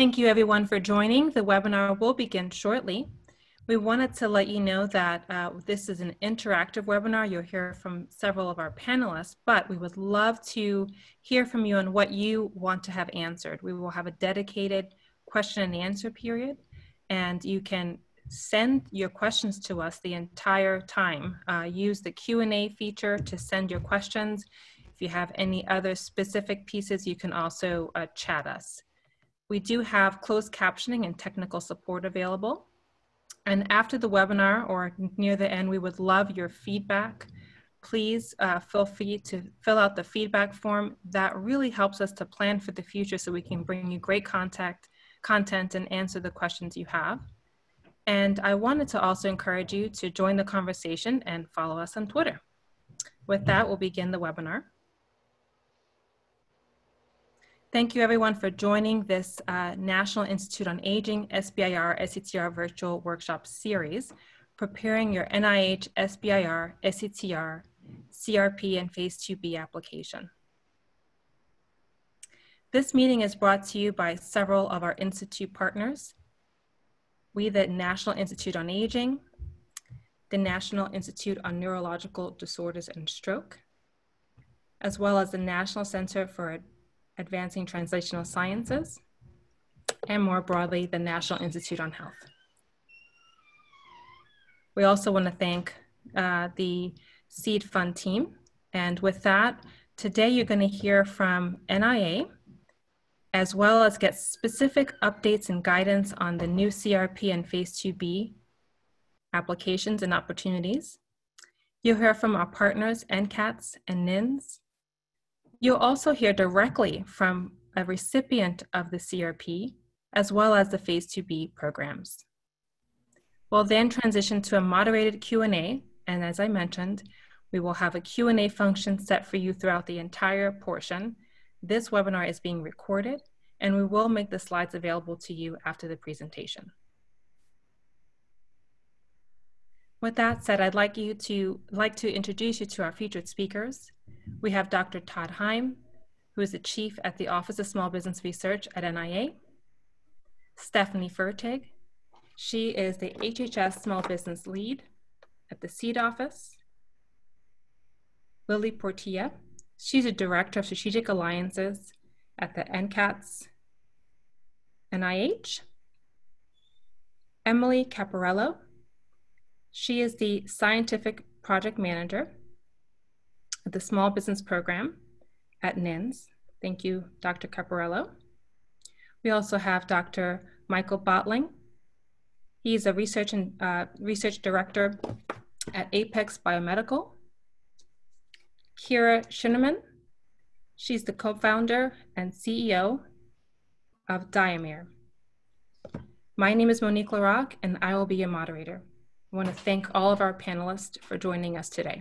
Thank you everyone for joining. The webinar will begin shortly. We wanted to let you know that uh, this is an interactive webinar. You'll hear from several of our panelists, but we would love to hear from you on what you want to have answered. We will have a dedicated question and answer period, and you can send your questions to us the entire time. Uh, use the Q&A feature to send your questions. If you have any other specific pieces, you can also uh, chat us. We do have closed captioning and technical support available. And after the webinar or near the end, we would love your feedback. Please uh, feel free to fill out the feedback form. That really helps us to plan for the future so we can bring you great contact, content and answer the questions you have. And I wanted to also encourage you to join the conversation and follow us on Twitter. With that, we'll begin the webinar. Thank you everyone for joining this uh, National Institute on Aging SBIR STTR virtual workshop series, preparing your NIH SBIR STTR CRP and Phase 2B application. This meeting is brought to you by several of our Institute partners, we, the National Institute on Aging, the National Institute on Neurological Disorders and Stroke, as well as the National Center for Advancing Translational Sciences, and more broadly, the National Institute on Health. We also want to thank uh, the Seed Fund team. And with that, today you're going to hear from NIA, as well as get specific updates and guidance on the new CRP and Phase 2B applications and opportunities. You'll hear from our partners, NCATS and NINDS. You'll also hear directly from a recipient of the CRP, as well as the Phase 2B programs. We'll then transition to a moderated Q&A, and as I mentioned, we will have a Q&A function set for you throughout the entire portion, this webinar is being recorded and we will make the slides available to you after the presentation. With that said, I'd like you to like to introduce you to our featured speakers. We have Dr. Todd Haim, who is the chief at the Office of Small Business Research at NIA. Stephanie Fertig, she is the HHS Small Business Lead at the SEED office. Lili Portilla, She's a director of strategic alliances at the NCATS NIH. Emily Caporello. She is the scientific project manager the Small Business Program at NINDS. Thank you, Dr. Caporello. We also have Dr. Michael Bottlang. He's a research and uh, research director at Apex Biomedical. Kira Sheinerman. She's the co-founder and CEO of DiamiR. My name is Monique Laroque, and I will be your moderator. I want to thank all of our panelists for joining us today.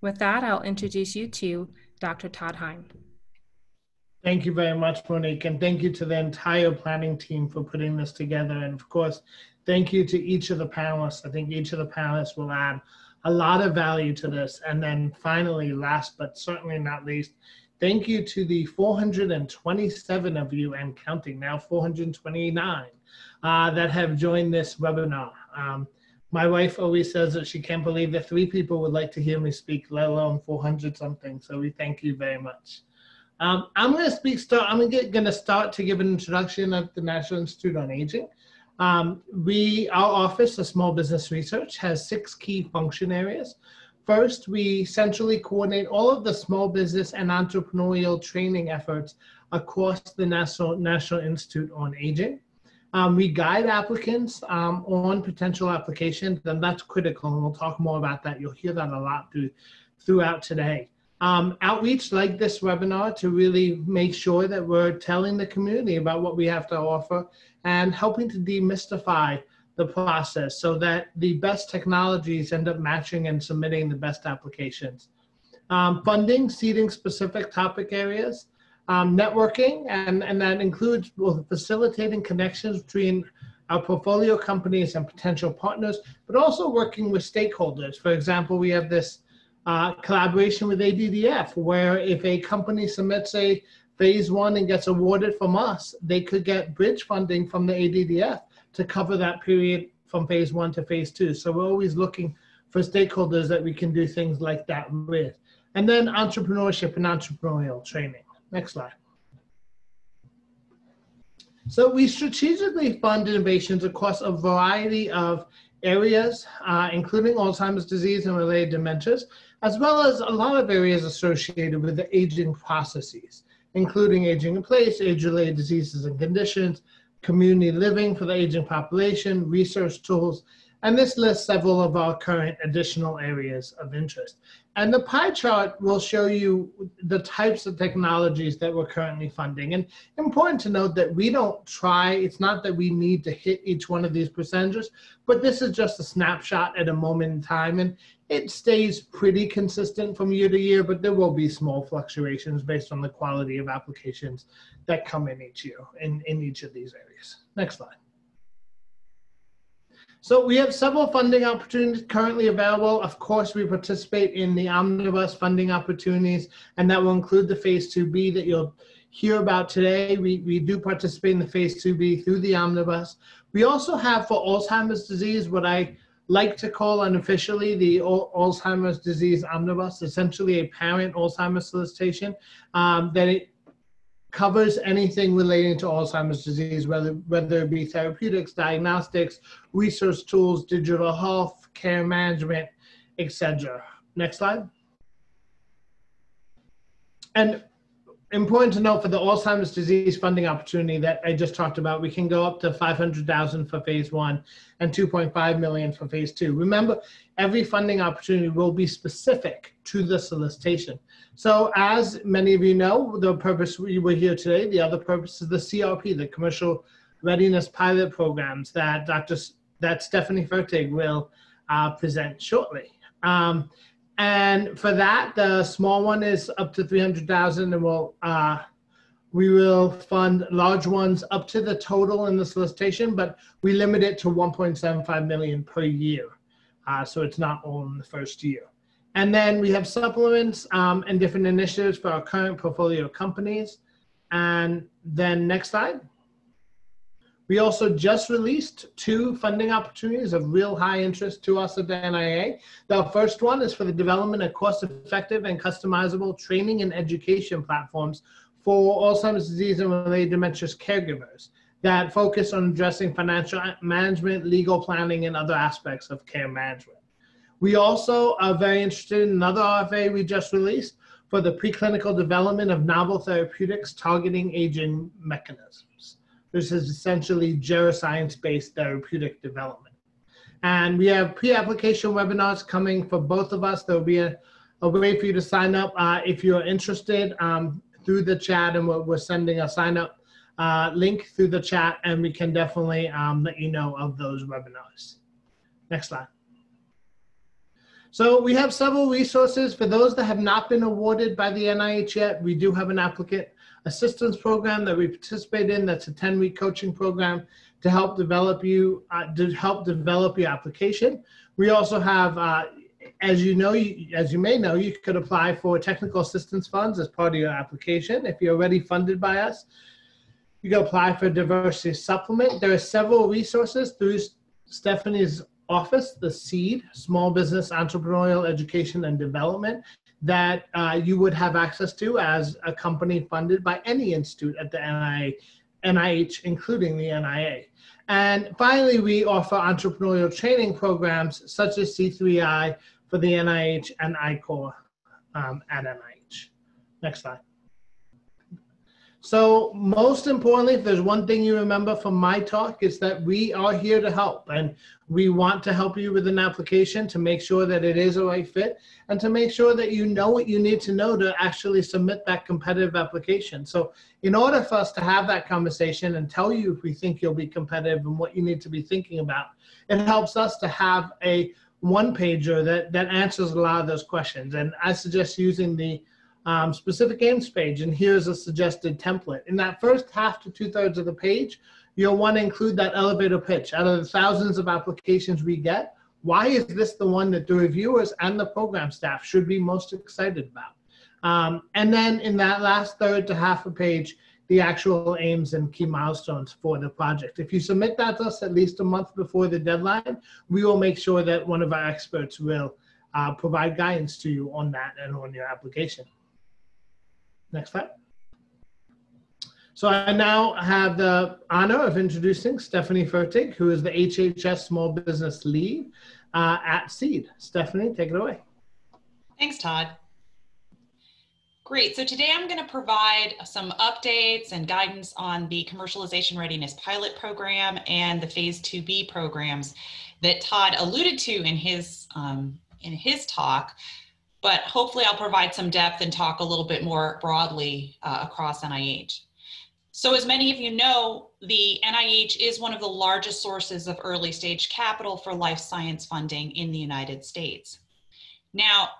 With that, I'll introduce you to Dr. Todd Haim. Thank you very much, Monique, and thank you to the entire planning team for putting this together. And of course, thank you to each of the panelists. I think each of the panelists will add a lot of value to this. And then finally, last but certainly not least, thank you to the 427 of you and counting, now 429, uh, that have joined this webinar. Um, my wife always says that she can't believe that three people would like to hear me speak, let alone 400 something. So we thank you very much. Um, I'm going to speak. Start. I'm going to start to give an introduction of the National Institute on Aging. Um, we, our office, of Small Business Research, has six key function areas. First, we centrally coordinate all of the small business and entrepreneurial training efforts across the National, National Institute on Aging. Um, we guide applicants um, on potential applications, and that's critical, and we'll talk more about that. You'll hear that a lot through, throughout today. Um, outreach like this webinar to really make sure that we're telling the community about what we have to offer and helping to demystify the process so that the best technologies end up matching and submitting the best applications. Um, funding, seeding specific topic areas, um, networking, and, and that includes both facilitating connections between our portfolio companies and potential partners, but also working with stakeholders. For example, we have this uh, collaboration with ADDF, where if a company submits a phase one and gets awarded from us, they could get bridge funding from the ADDF to cover that period from phase one to phase two. So we're always looking for stakeholders that we can do things like that with. And then entrepreneurship and entrepreneurial training. Next slide. So we strategically fund innovations across a variety of areas, uh, including Alzheimer's disease and related dementias, as well as a lot of areas associated with the aging processes, including aging in place, age-related diseases and conditions, community living for the aging population, research tools, and this lists several of our current additional areas of interest. And the pie chart will show you the types of technologies that we're currently funding. And important to note that we don't try, it's not that we need to hit each one of these percentages, but this is just a snapshot at a moment in time. And it stays pretty consistent from year to year, but there will be small fluctuations based on the quality of applications that come in each year in, in each of these areas. Next slide. So we have several funding opportunities currently available. Of course, we participate in the omnibus funding opportunities, and that will include the phase 2B that you'll hear about today. We, we do participate in the phase 2B through the omnibus. We also have for Alzheimer's disease what I like to call unofficially the Alzheimer's disease omnibus, essentially a parent Alzheimer's solicitation um, that it covers anything relating to Alzheimer's disease, whether, whether it be therapeutics, diagnostics, research tools, digital health, care management, etc. Next slide. And important to note for the Alzheimer's disease funding opportunity that I just talked about, we can go up to 500,000 for phase one and 2.5 million for phase two. Remember, every funding opportunity will be specific to the solicitation. So as many of you know, the purpose we were here today, the other purpose is the CRP, the Commercial Readiness Pilot Programs that Dr. that Stephanie Fertig will uh, present shortly. Um, and for that, the small one is up to 300,000 and we'll, uh, we will fund large ones up to the total in the solicitation, but we limit it to 1.75 million per year. Uh, so it's not all in the first year. And then we have supplements um, and different initiatives for our current portfolio companies. And then next slide. We also just released two funding opportunities of real high interest to us at the NIA. The first one is for the development of cost-effective and customizable training and education platforms for Alzheimer's disease and related dementias caregivers that focus on addressing financial management, legal planning, and other aspects of care management. We also are very interested in another RFA we just released for the preclinical development of novel therapeutics targeting aging mechanisms. This is essentially geroscience-based therapeutic development. And we have pre-application webinars coming for both of us. There'll be a, a way for you to sign up uh, if you're interested um, through the chat and we're, we're sending a sign up uh, link through the chat and we can definitely um, let you know of those webinars. Next slide. So we have several resources for those that have not been awarded by the NIH yet. We do have an applicant assistance program that we participate in. That's a 10 week coaching program to help develop you, uh, to help develop your application. We also have, uh, as you know, you, as you may know, you could apply for technical assistance funds as part of your application. If you're already funded by us, you can apply for a diversity supplement. There are several resources through Stephanie's office, the SEED, Small Business Entrepreneurial Education and Development that uh, you would have access to as a company funded by any institute at the NIA, NIH, including the NIA. And finally, we offer entrepreneurial training programs such as C3I for the NIH and I-Corps um, at NIH. Next slide. So most importantly, if there's one thing you remember from my talk, is that we are here to help and we want to help you with an application to make sure that it is a right fit and to make sure that you know what you need to know to actually submit that competitive application. So in order for us to have that conversation and tell you if we think you'll be competitive and what you need to be thinking about, it helps us to have a one pager that, that answers a lot of those questions. And I suggest using the um, specific aims page, and here's a suggested template. In that first half to two thirds of the page, you'll want to include that elevator pitch. Out of the thousands of applications we get, why is this the one that the reviewers and the program staff should be most excited about? Um, and then in that last third to half a page, the actual aims and key milestones for the project. If you submit that to us at least a month before the deadline, we will make sure that one of our experts will uh, provide guidance to you on that and on your application. Next slide. So I now have the honor of introducing Stephanie Fertig, who is the HHS Small Business Lead uh, at SEED. Stephanie, take it away. Thanks, Todd. Great. So today I'm going to provide some updates and guidance on the commercialization readiness pilot program and the phase 2B programs that Todd alluded to in his um, in his talk. But hopefully I'll provide some depth and talk a little bit more broadly uh, across NIH. So as many of you know, the NIH is one of the largest sources of early stage capital for life science funding in the United States. Now,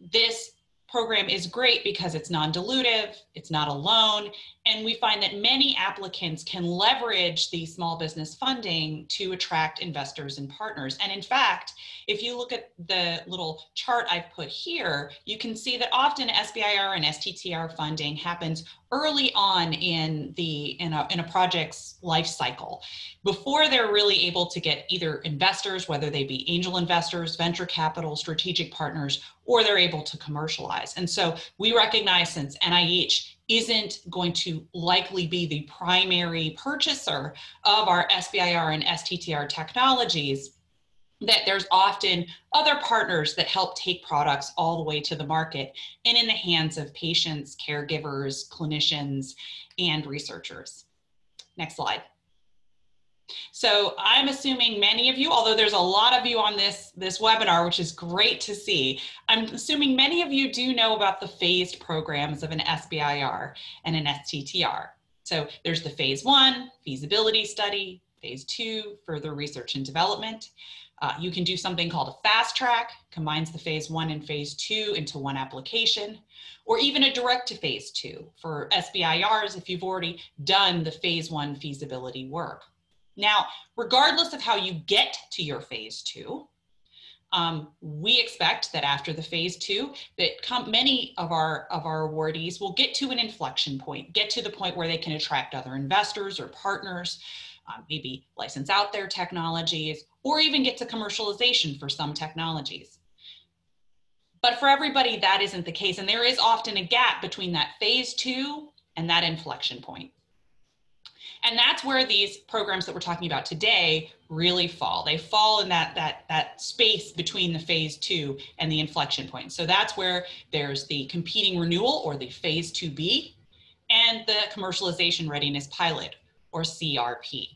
this program is great because it's non-dilutive, it's not a loan, and we find that many applicants can leverage the small business funding to attract investors and partners. And in fact, if you look at the little chart I've put here, you can see that often SBIR and STTR funding happens early on in the in a, in a project's life cycle before they're really able to get either investors whether they be angel investors venture capital strategic partners or they're able to commercialize and so we recognize since nih isn't going to likely be the primary purchaser of our SBIR and STTR technologies, that there's often other partners that help take products all the way to the market and in the hands of patients, caregivers, clinicians, and researchers. Next slide. So I'm assuming many of you, although there's a lot of you on this, this webinar, which is great to see, I'm assuming many of you do know about the phased programs of an SBIR and an STTR. So there's the phase one, feasibility study, phase two, further research and development. Uh, you can do something called a fast track, combines the phase one and phase two into one application, or even a direct to phase two for SBIRs if you've already done the phase one feasibility work. Now, regardless of how you get to your phase two, um, we expect that after the phase two, that com- many of our of our awardees will get to an inflection point, get to the point where they can attract other investors or partners, um, maybe license out their technologies, or even get to commercialization for some technologies. But for everybody, that isn't the case, and there is often a gap between that phase two and that inflection point. And that's where these programs that we're talking about today really fall. They fall in that that that space between the phase two and the inflection point. So that's where there's the competing renewal or the phase 2B and the commercialization readiness pilot or CRP.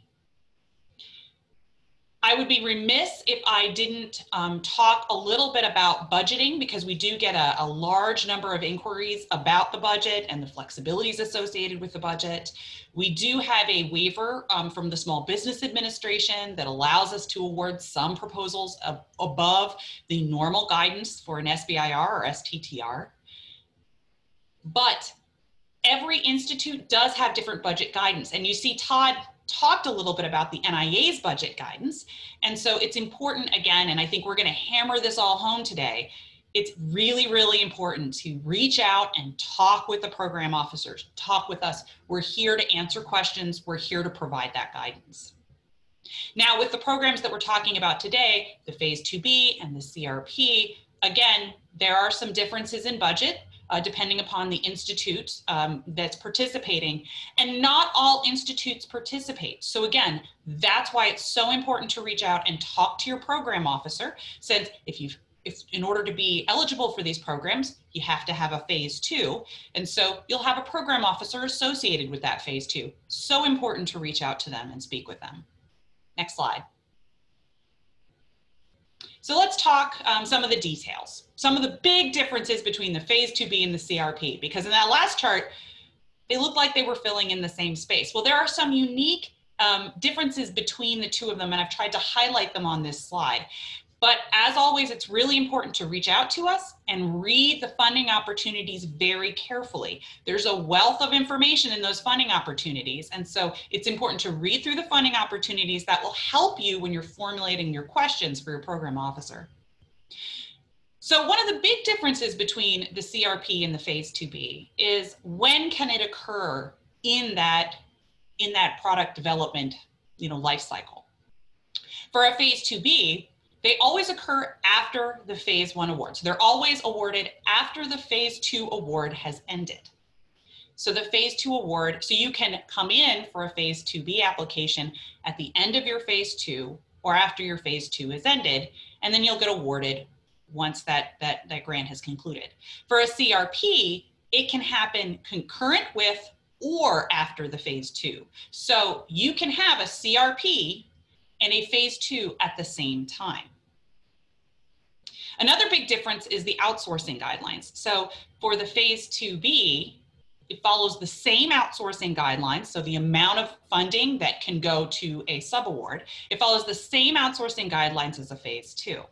I would be remiss if I didn't um, talk a little bit about budgeting because we do get a, a, large number of inquiries about the budget and the flexibilities associated with the budget. We do have a waiver um, from the Small Business Administration that allows us to award some proposals ab above the normal guidance for an SBIR or STTR. But every institute does have different budget guidance. And you see Todd talked a little bit about the NIA's budget guidance. And so it's important again, and I think we're going to hammer this all home today. It's really, really important to reach out and talk with the program officers, talk with us. We're here to answer questions, we're here to provide that guidance. Now, with the programs that we're talking about today, the Phase 2B and the CRP, again, there are some differences in budget uh, depending upon the institute um, that's participating. And not all institutes participate. So again, that's why it's so important to reach out and talk to your program officer. Since if you've if in order to be eligible for these programs, you have to have a phase two. And so you'll have a program officer associated with that phase two. So important to reach out to them and speak with them. Next slide. So let's talk um, some of the details, some of the big differences between the phase 2B and the CRP, because in that last chart, they looked like they were filling in the same space. Well, there are some unique um, differences between the two of them, and I've tried to highlight them on this slide. But as always, it's really important to reach out to us and read the funding opportunities very carefully. There's a wealth of information in those funding opportunities. And so it's important to read through the funding opportunities that will help you when you're formulating your questions for your program officer. So one of the big differences between the CRP and the phase 2B is when can it occur in that in that product development, you know, life cycle. For a phase 2B, they always occur after the phase 1 award. So they're always awarded after the phase 2 award has ended. So the phase 2 award, so you can come in for a phase 2B application at the end of your phase 2 or after your phase 2 is ended and then you'll get awarded once that, that, that grant has concluded. For a CRP, it can happen concurrent with or after the phase two. So you can have a CRP and a phase two at the same time. Another big difference is the outsourcing guidelines. So for the phase 2B, it follows the same outsourcing guidelines. So the amount of funding that can go to a subaward, it follows the same outsourcing guidelines as a phase two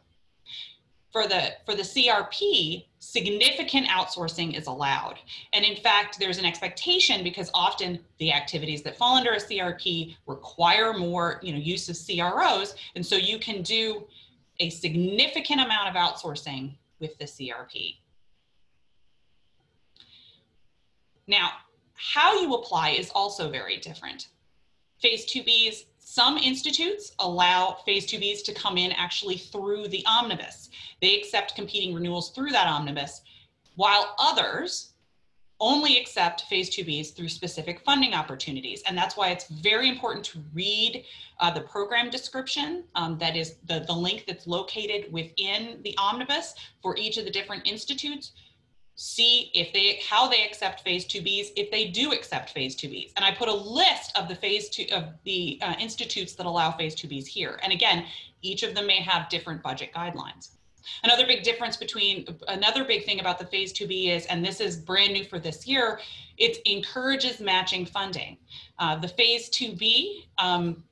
for the for the CRP, significant outsourcing is allowed. And in fact, there's an expectation because often the activities that fall under a CRP require more, you know, use of CROs, and so you can do a significant amount of outsourcing with the CRP. Now, how you apply is also very different. Phase 2Bs some institutes allow phase 2Bs to come in actually through the omnibus. They accept competing renewals through that omnibus, while others only accept phase 2Bs through specific funding opportunities. And that's why it's very important to read uh, the program description um, that is the, the link that's located within the omnibus for each of the different institutes see if they how they accept phase 2bs if they do accept phase 2bs and i put a list of the phase 2 of the uh, institutes that allow phase 2bs here. And again each of them may have different budget guidelines. Another big difference between another big thing about the phase 2b is and this is brand new for this year it encourages matching funding. Uh, the phase 2b um,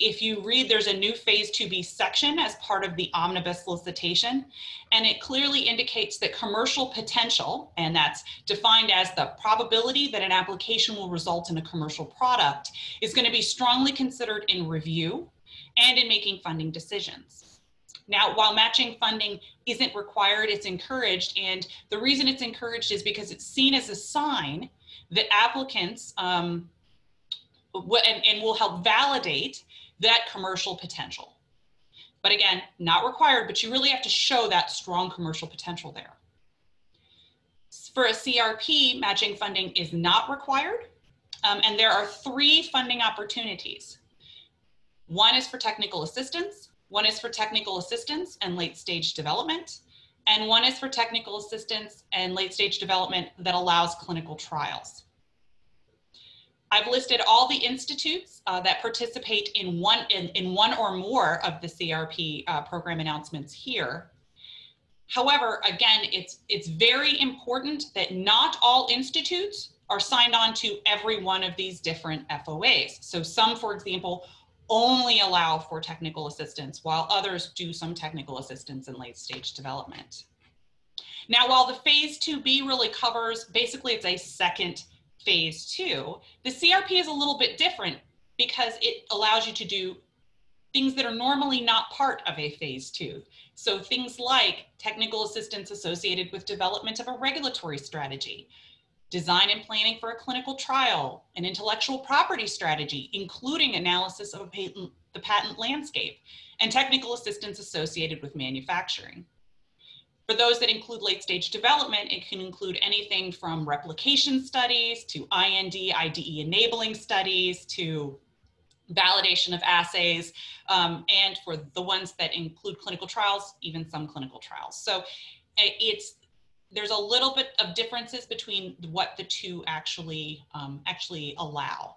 if you read, there's a new phase 2B section as part of the omnibus solicitation, and it clearly indicates that commercial potential, and that's defined as the probability that an application will result in a commercial product, is going to be strongly considered in review and in making funding decisions. Now, while matching funding isn't required, it's encouraged, and the reason it's encouraged is because it's seen as a sign that applicants um, and, and will help validate that commercial potential. But again, not required, but you really have to show that strong commercial potential there. For a CRP, matching funding is not required. Um, and there are three funding opportunities. One is for technical assistance, one is for technical assistance and late stage development, and one is for technical assistance and late stage development that allows clinical trials. I've listed all the institutes uh, that participate in one, in, in one or more of the CRP uh, program announcements here. However, again, it's, it's very important that not all institutes are signed on to every one of these different FOAs. So some, for example, only allow for technical assistance while others do some technical assistance in late stage development. Now, while the phase 2B really covers, basically it's a second phase two, the CRP is a little bit different because it allows you to do things that are normally not part of a phase two. So things like technical assistance associated with development of a regulatory strategy, design and planning for a clinical trial, an intellectual property strategy, including analysis of patent, the patent landscape, and technical assistance associated with manufacturing. For those that include late stage development, it can include anything from replication studies to IND, IDE enabling studies to validation of assays, um, and for the ones that include clinical trials, even some clinical trials. So it's there's a little bit of differences between what the two actually um, actually allow.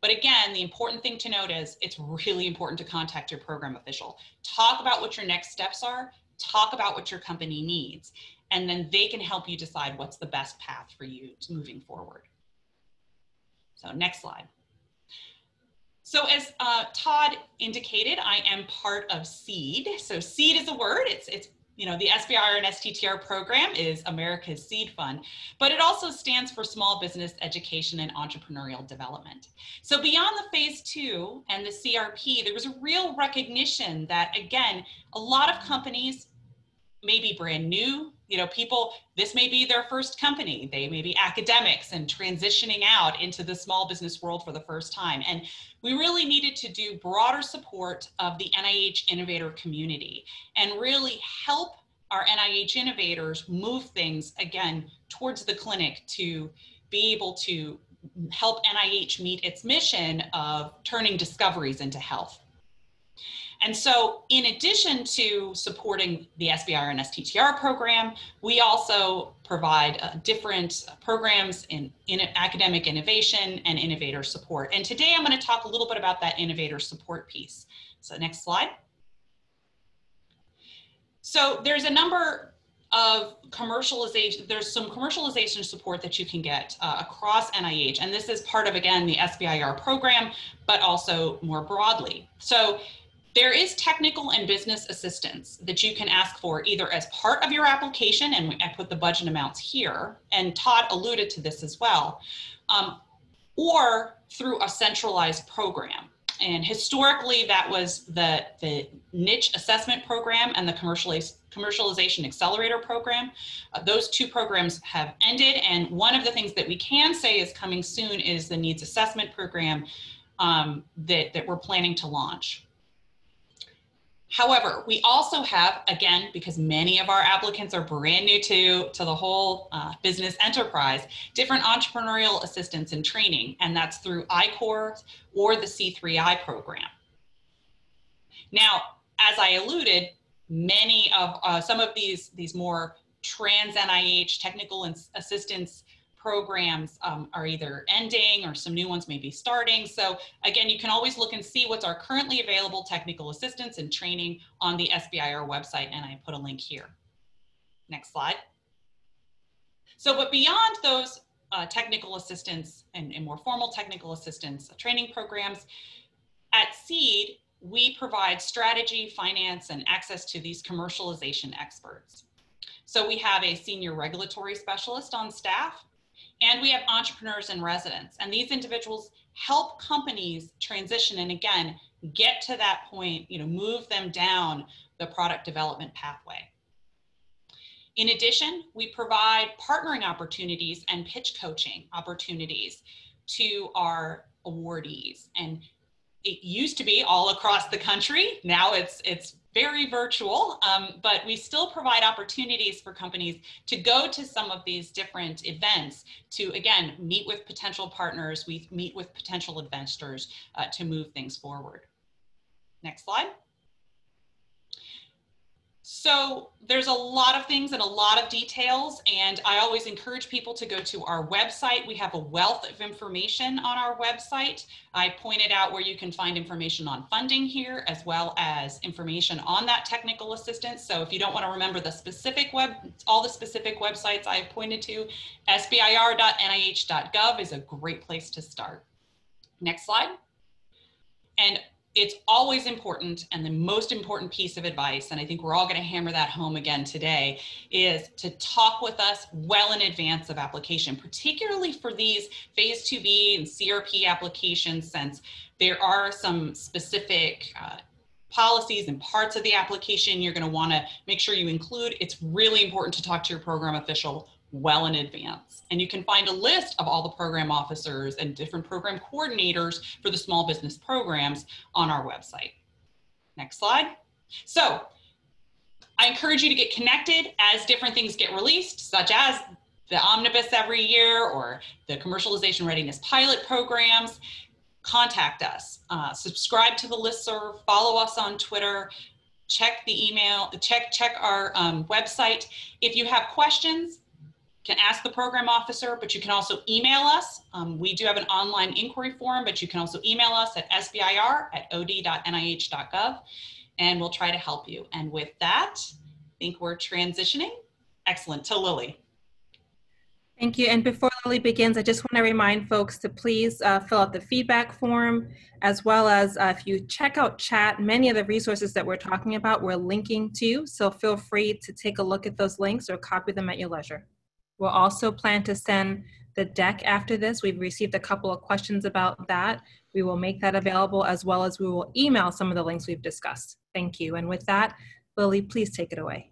But again, the important thing to note is it's really important to contact your program official. Talk about what your next steps are talk about what your company needs, and then they can help you decide what's the best path for you to moving forward. So next slide. So as uh, Todd indicated, I am part of SEED. So SEED is a word, it's, it's you know, the SBIR and STTR program is America's Seed Fund, but it also stands for Small Business Education and Entrepreneurial Development. So beyond the phase two and the CRP, there was a real recognition that, again, a lot of companies may be brand new. You know, people, this may be their first company. They may be academics and transitioning out into the small business world for the first time. And we really needed to do broader support of the NIH innovator community and really help our NIH innovators move things again towards the clinic to be able to help NIH meet its mission of turning discoveries into health. And so in addition to supporting the SBIR and STTR program, we also provide uh, different programs in, in academic innovation and innovator support. And today I'm gonna talk a little bit about that innovator support piece. So next slide. So there's a number of commercialization, there's some commercialization support that you can get uh, across NIH. And this is part of, again, the SBIR program, but also more broadly. So there is technical and business assistance that you can ask for either as part of your application, and I put the budget amounts here, and Todd alluded to this as well, um, or through a centralized program. And historically, that was the, the niche assessment program and the commercialization accelerator program. Uh, those two programs have ended. And one of the things that we can say is coming soon is the needs assessment program um, that, that we're planning to launch. However, we also have, again, because many of our applicants are brand new to, to the whole uh, business enterprise, different entrepreneurial assistance and training, and that's through I-Corps or the C3I program. Now, as I alluded, many of uh, some of these, these more trans NIH technical assistance programs um, are either ending or some new ones may be starting. So again, you can always look and see what's our currently available technical assistance and training on the SBIR website, and I put a link here. Next slide. So, but beyond those uh, technical assistance and, and more formal technical assistance training programs, at SEED, we provide strategy, finance, and access to these commercialization experts. So we have a senior regulatory specialist on staff and we have entrepreneurs in residence. And these individuals help companies transition and again, get to that point, you know, move them down the product development pathway. In addition, we provide partnering opportunities and pitch coaching opportunities to our awardees. And it used to be all across the country. Now it's it's very virtual, um, but we still provide opportunities for companies to go to some of these different events to, again, meet with potential partners, we meet with potential investors uh, to move things forward. Next slide. So there's a lot of things and a lot of details, and I always encourage people to go to our website. We have a wealth of information on our website. I pointed out where you can find information on funding here, as well as information on that technical assistance. So if you don't want to remember the specific web, all the specific websites I have pointed to, sbir.nih.gov is a great place to start. Next slide. And it's always important and the most important piece of advice and i think we're all going to hammer that home again today is to talk with us well in advance of application particularly for these phase 2b and crp applications since there are some specific uh, policies and parts of the application you're going to want to make sure you include. It's really important to talk to your program official well in advance. And you can find a list of all the program officers and different program coordinators for the small business programs on our website. Next slide. So I encourage you to get connected as different things get released, such as the omnibus every year or the commercialization readiness pilot programs. Contact us, uh, subscribe to the listserv, follow us on Twitter, check the email, check, check our um, website. If you have questions, can ask the program officer, but you can also email us. Um, we do have an online inquiry form, but you can also email us at sbir at od.nih.gov, and we'll try to help you. And with that, I think we're transitioning. Excellent. To Lili. Thank you. And before Lili begins, I just want to remind folks to please uh, fill out the feedback form, as well as uh, if you check out chat, many of the resources that we're talking about, we're linking to. So feel free to take a look at those links or copy them at your leisure. We'll also plan to send the deck after this. We've received a couple of questions about that. We will make that available as well as we will email some of the links we've discussed. Thank you. And with that, Lili, please take it away.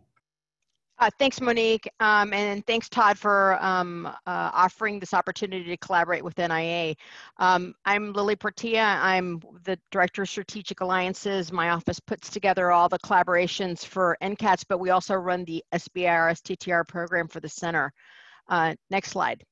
Uh, thanks, Monique, um, and thanks, Todd, for um, uh, offering this opportunity to collaborate with NIA. Um, I'm Lili Portilla. I'm the Director of Strategic Alliances. My office puts together all the collaborations for NCATS, but we also run the SBIR STTR program for the center. Uh, next slide.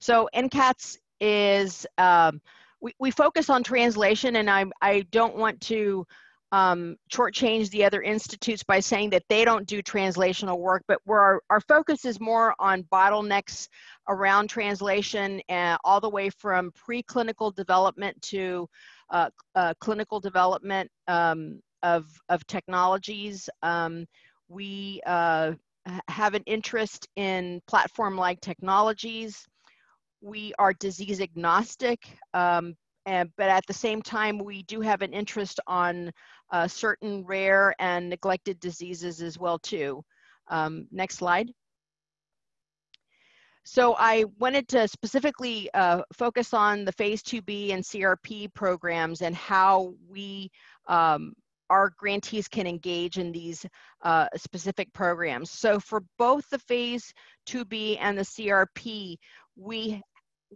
So NCATS is, um, we, we focus on translation, and I, I don't want to um, shortchange the other institutes by saying that they don't do translational work, but where our, our focus is more on bottlenecks around translation uh, all the way from preclinical development to uh, uh, clinical development um, of, of technologies. Um, we uh, have an interest in platform-like technologies. We are disease agnostic, um, and, but at the same time, we do have an interest on uh, certain rare and neglected diseases as well too. Um, next slide. So I wanted to specifically uh, focus on the phase 2B and CRP programs and how we, um, our grantees can engage in these uh, specific programs. So for both the phase 2B and the CRP, we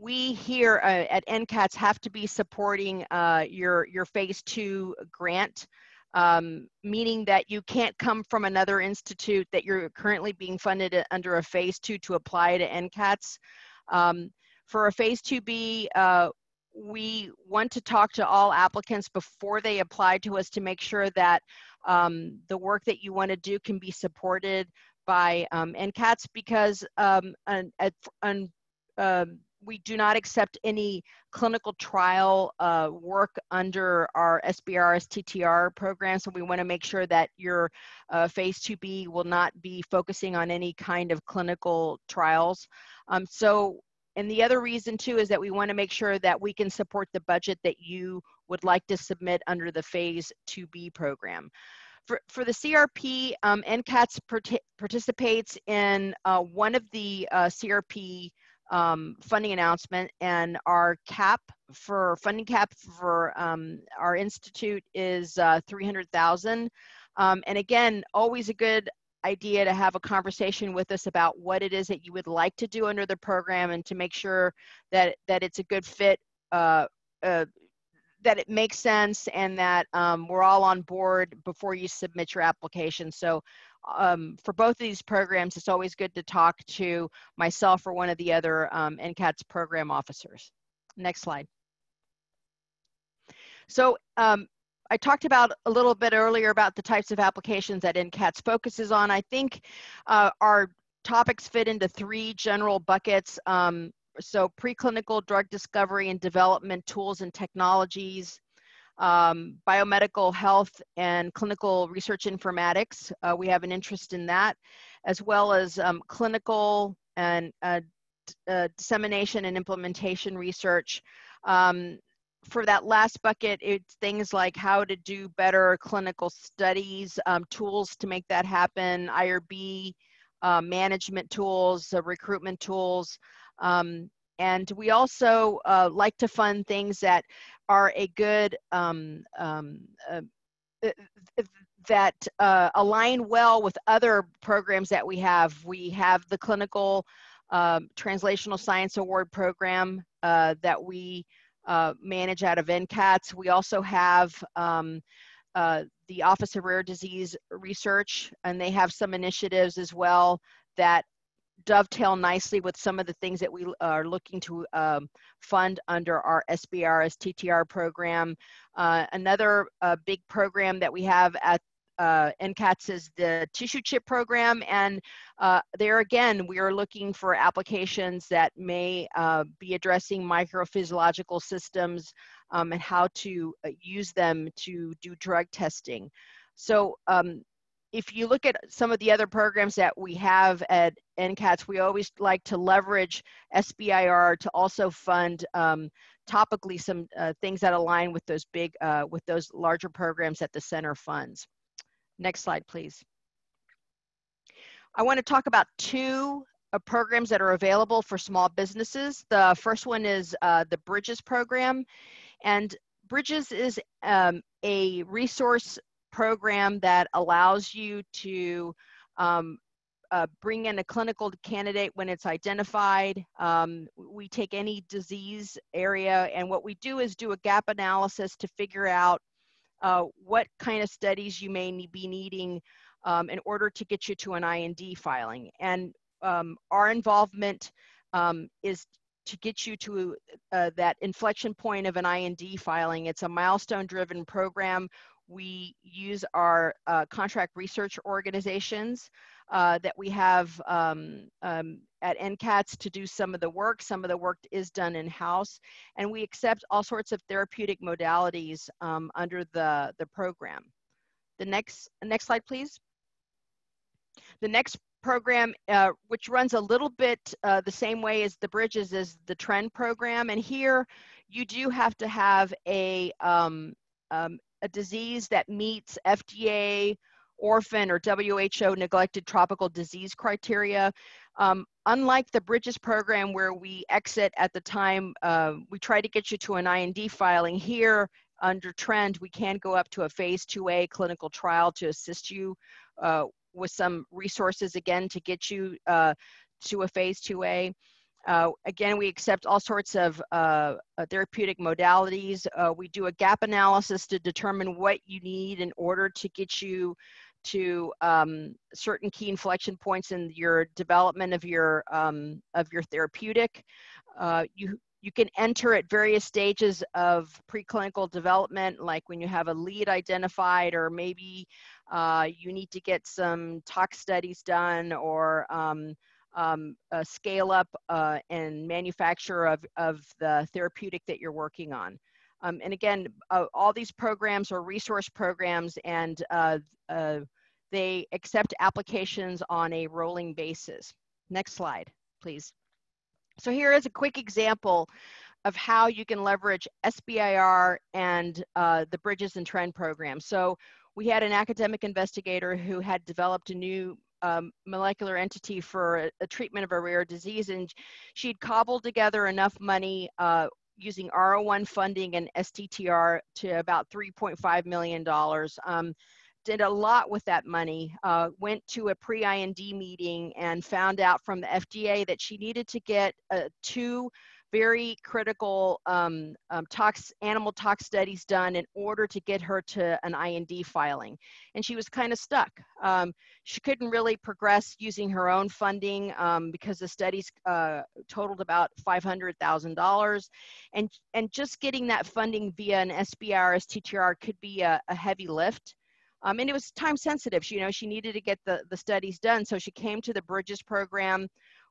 we here uh, at NCATS have to be supporting uh, your, your phase two grant, um, meaning that you can't come from another institute that you're currently being funded under a phase two to apply to NCATS. Um, for a phase 2B, uh, we want to talk to all applicants before they apply to us to make sure that um, the work that you want to do can be supported by um, NCATS because um, an, an, um, we do not accept any clinical trial uh, work under our SBIR STTR program. So we want to make sure that your uh, phase 2B will not be focusing on any kind of clinical trials. Um, so, and the other reason too is that we want to make sure that we can support the budget that you would like to submit under the phase 2B program. For, for, the CRP, um, NCATS part participates in uh, one of the uh, CRP um, funding announcement and our cap for funding cap for um, our institute is uh, 300,000. Um, and again, always a good idea to have a conversation with us about what it is that you would like to do under the program and to make sure that, that it's a good fit, uh, uh, that it makes sense and that um, we're all on board before you submit your application. So um, for both of these programs, it's always good to talk to myself or one of the other um, NCATS program officers. Next slide. So um, I talked about a little bit earlier about the types of applications that NCATS focuses on. I think uh, our topics fit into three general buckets. Um, so preclinical drug discovery and development tools and technologies, um, biomedical health and clinical research informatics. Uh, we have an interest in that, as well as um, clinical and uh, uh, dissemination and implementation research. Um, for that last bucket, it's things like how to do better clinical studies, um, tools to make that happen, IRB uh, management tools, uh, recruitment tools, um, and we also uh, like to fund things that are a good, um, um, uh, uh, that uh, align well with other programs that we have. We have the Clinical um, Translational Science Award program uh, that we uh, manage out of NCATS. We also have um, the Office of Rare Disease Research, and they have some initiatives as well that dovetail nicely with some of the things that we are looking to um, fund under our SBIR STTR program. Uh, another uh, big program that we have at uh, NCATS is the tissue chip program, and uh, there again, we are looking for applications that may uh, be addressing microphysiological systems um, and how to uh, use them to do drug testing. So um, if you look at some of the other programs that we have at NCATS, we always like to leverage SBIR to also fund um, topically some uh, things that align with those big, uh, with those larger programs that the center funds. Next slide, please. I want to talk about two uh, programs that are available for small businesses. The first one is uh, the Bridges program. And Bridges is um, a resource program that allows you to um, uh, bring in a clinical candidate when it's identified. Um, we take any disease area, and what we do is do a gap analysis to figure out uh, what kind of studies you may be needing um, in order to get you to an IND filing. And um, our involvement um, is to get you to uh, that inflection point of an IND filing. It's a milestone driven program. We use our uh, contract research organizations uh, that we have um, um, at NCATS to do some of the work. Some of the work is done in-house, and we accept all sorts of therapeutic modalities um, under the, the program. The next, next slide, please. The next program, uh, which runs a little bit uh, the same way as the Bridges, is the TREND program. And here you do have to have a, um, um, a disease that meets FDA, orphan, or WHO neglected tropical disease criteria. Um, unlike the Bridges program where we exit at the time, uh, we try to get you to an IND filing. Here, under TREND, we can go up to a phase 2A clinical trial to assist you uh, with some resources again to get you uh, to a phase 2A. Uh, again, we accept all sorts of uh, uh therapeutic modalities. Uh, we do a gap analysis to determine what you need in order to get you to um, certain key inflection points in your development of your um, of your therapeutic. Uh, you you can enter at various stages of preclinical development, like when you have a lead identified, or maybe uh, you need to get some tox studies done, or um, um, scale up uh, and manufacture of, of the therapeutic that you're working on. Um, and again, uh, all these programs are resource programs, and uh, uh, they accept applications on a rolling basis. Next slide, please. So here is a quick example of how you can leverage SBIR and uh, the Bridges and Trend program. So we had an academic investigator who had developed a new um, molecular entity for a, a, treatment of a rare disease, and she'd cobbled together enough money uh, using R01 funding and STTR to about $3.5 million. Um, did a lot with that money, uh, went to a pre IND meeting and found out from the FDA that she needed to get uh, two very critical um, um, tox, animal tox studies done in order to get her to an IND filing. And she was kind of stuck. Um, she couldn't really progress using her own funding um, because the studies uh, totaled about $500,000. And, and just getting that funding via an SBIR, STTR could be a, a heavy lift. Um, and it was time sensitive. She, you know, she needed to get the, the studies done. So she came to the Bridges program.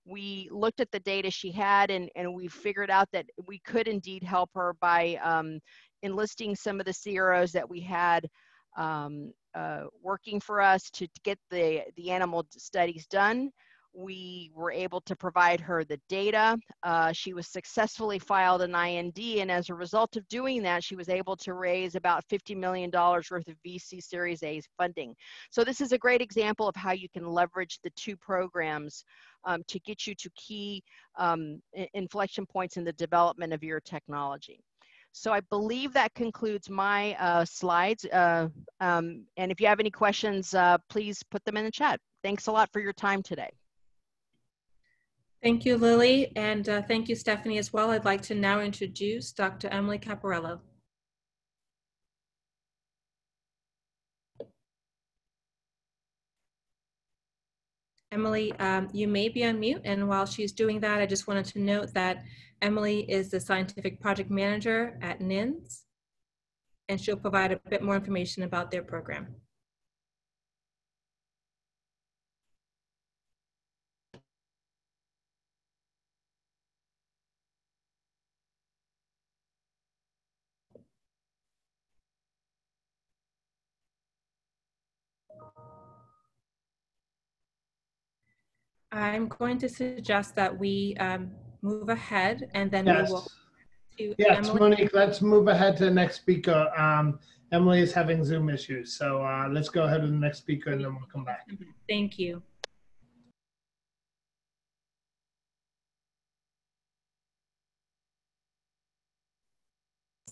We looked at the data she had and, and we figured out that we could indeed help her by um, enlisting some of the CROs that we had um, uh, working for us to, get the, the animal studies done we were able to provide her the data. Uh, she was successfully filed an IND, and as a result of doing that, she was able to raise about $50 million worth of VC Series A funding. So this is a great example of how you can leverage the two programs um, to get you to key um, inflection points in the development of your technology. So I believe that concludes my uh, slides. Uh, um, and if you have any questions, uh, please put them in the chat. Thanks a lot for your time today. Thank you, Lili, and uh, thank you, Stephanie, as well. I'd like to now introduce Dr. Emily Caporello. Emily, um, you may be on mute, and while she's doing that, I just wanted to note that Emily is the scientific project manager at NINDS, and she'll provide a bit more information about their program. I'm going to suggest that we um, move ahead and then yes. we will. To yes, Emily. Monique, let's move ahead to the next speaker. Um, Emily is having Zoom issues, so uh, let's go ahead to the next speaker and then we'll come back. Thank you.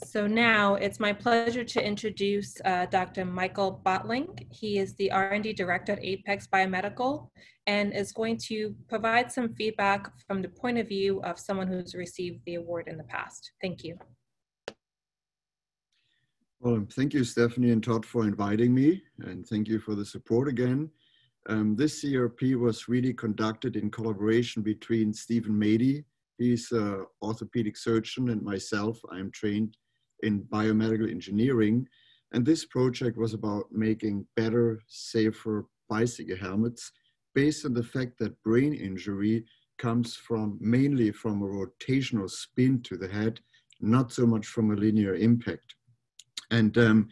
So now it's my pleasure to introduce uh, Dr. Michael Bottlang. He is the R&D Director at Apex Biomedical and is going to provide some feedback from the point of view of someone who's received the award in the past. Thank you. Well, thank you, Stephanie and Todd, for inviting me, and thank you for the support again. Um, this CRP was really conducted in collaboration between Steven Madey, he's an orthopedic surgeon, and myself. I'm trained in biomedical engineering. And this project was about making better, safer bicycle helmets based on the fact that brain injury comes from mainly from a rotational spin to the head, not so much from a linear impact. And um,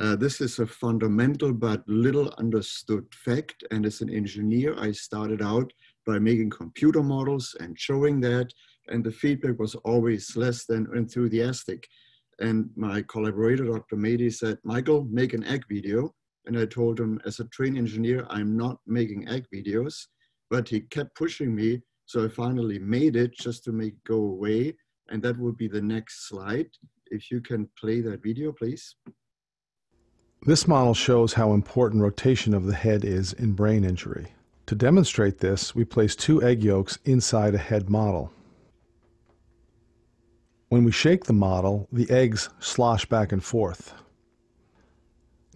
uh, this is a fundamental but little understood fact. And as an engineer, I started out by making computer models and showing that. And the feedback was always less than enthusiastic. And my collaborator, Dr. Madey, said, Michael, make an egg video. And I told him, as a trained engineer, I'm not making egg videos. But he kept pushing me. So I finally made it just to make go away. And that would be the next slide. If you can play that video, please. This model shows how important rotation of the head is in brain injury. To demonstrate this, we place two egg yolks inside a head model. When we shake the model, the eggs slosh back and forth.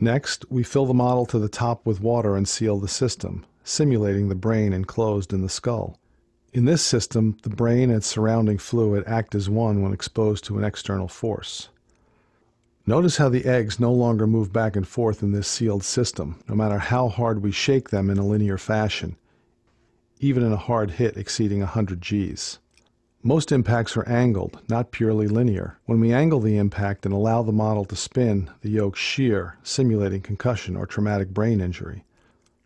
Next, we fill the model to the top with water and seal the system, simulating the brain enclosed in the skull. In this system, the brain and surrounding fluid act as one when exposed to an external force. Notice how the eggs no longer move back and forth in this sealed system, no matter how hard we shake them in a linear fashion, even in a hard hit exceeding 100 Gs. Most impacts are angled, not purely linear. When we angle the impact and allow the model to spin, the yolks shear, simulating concussion or traumatic brain injury.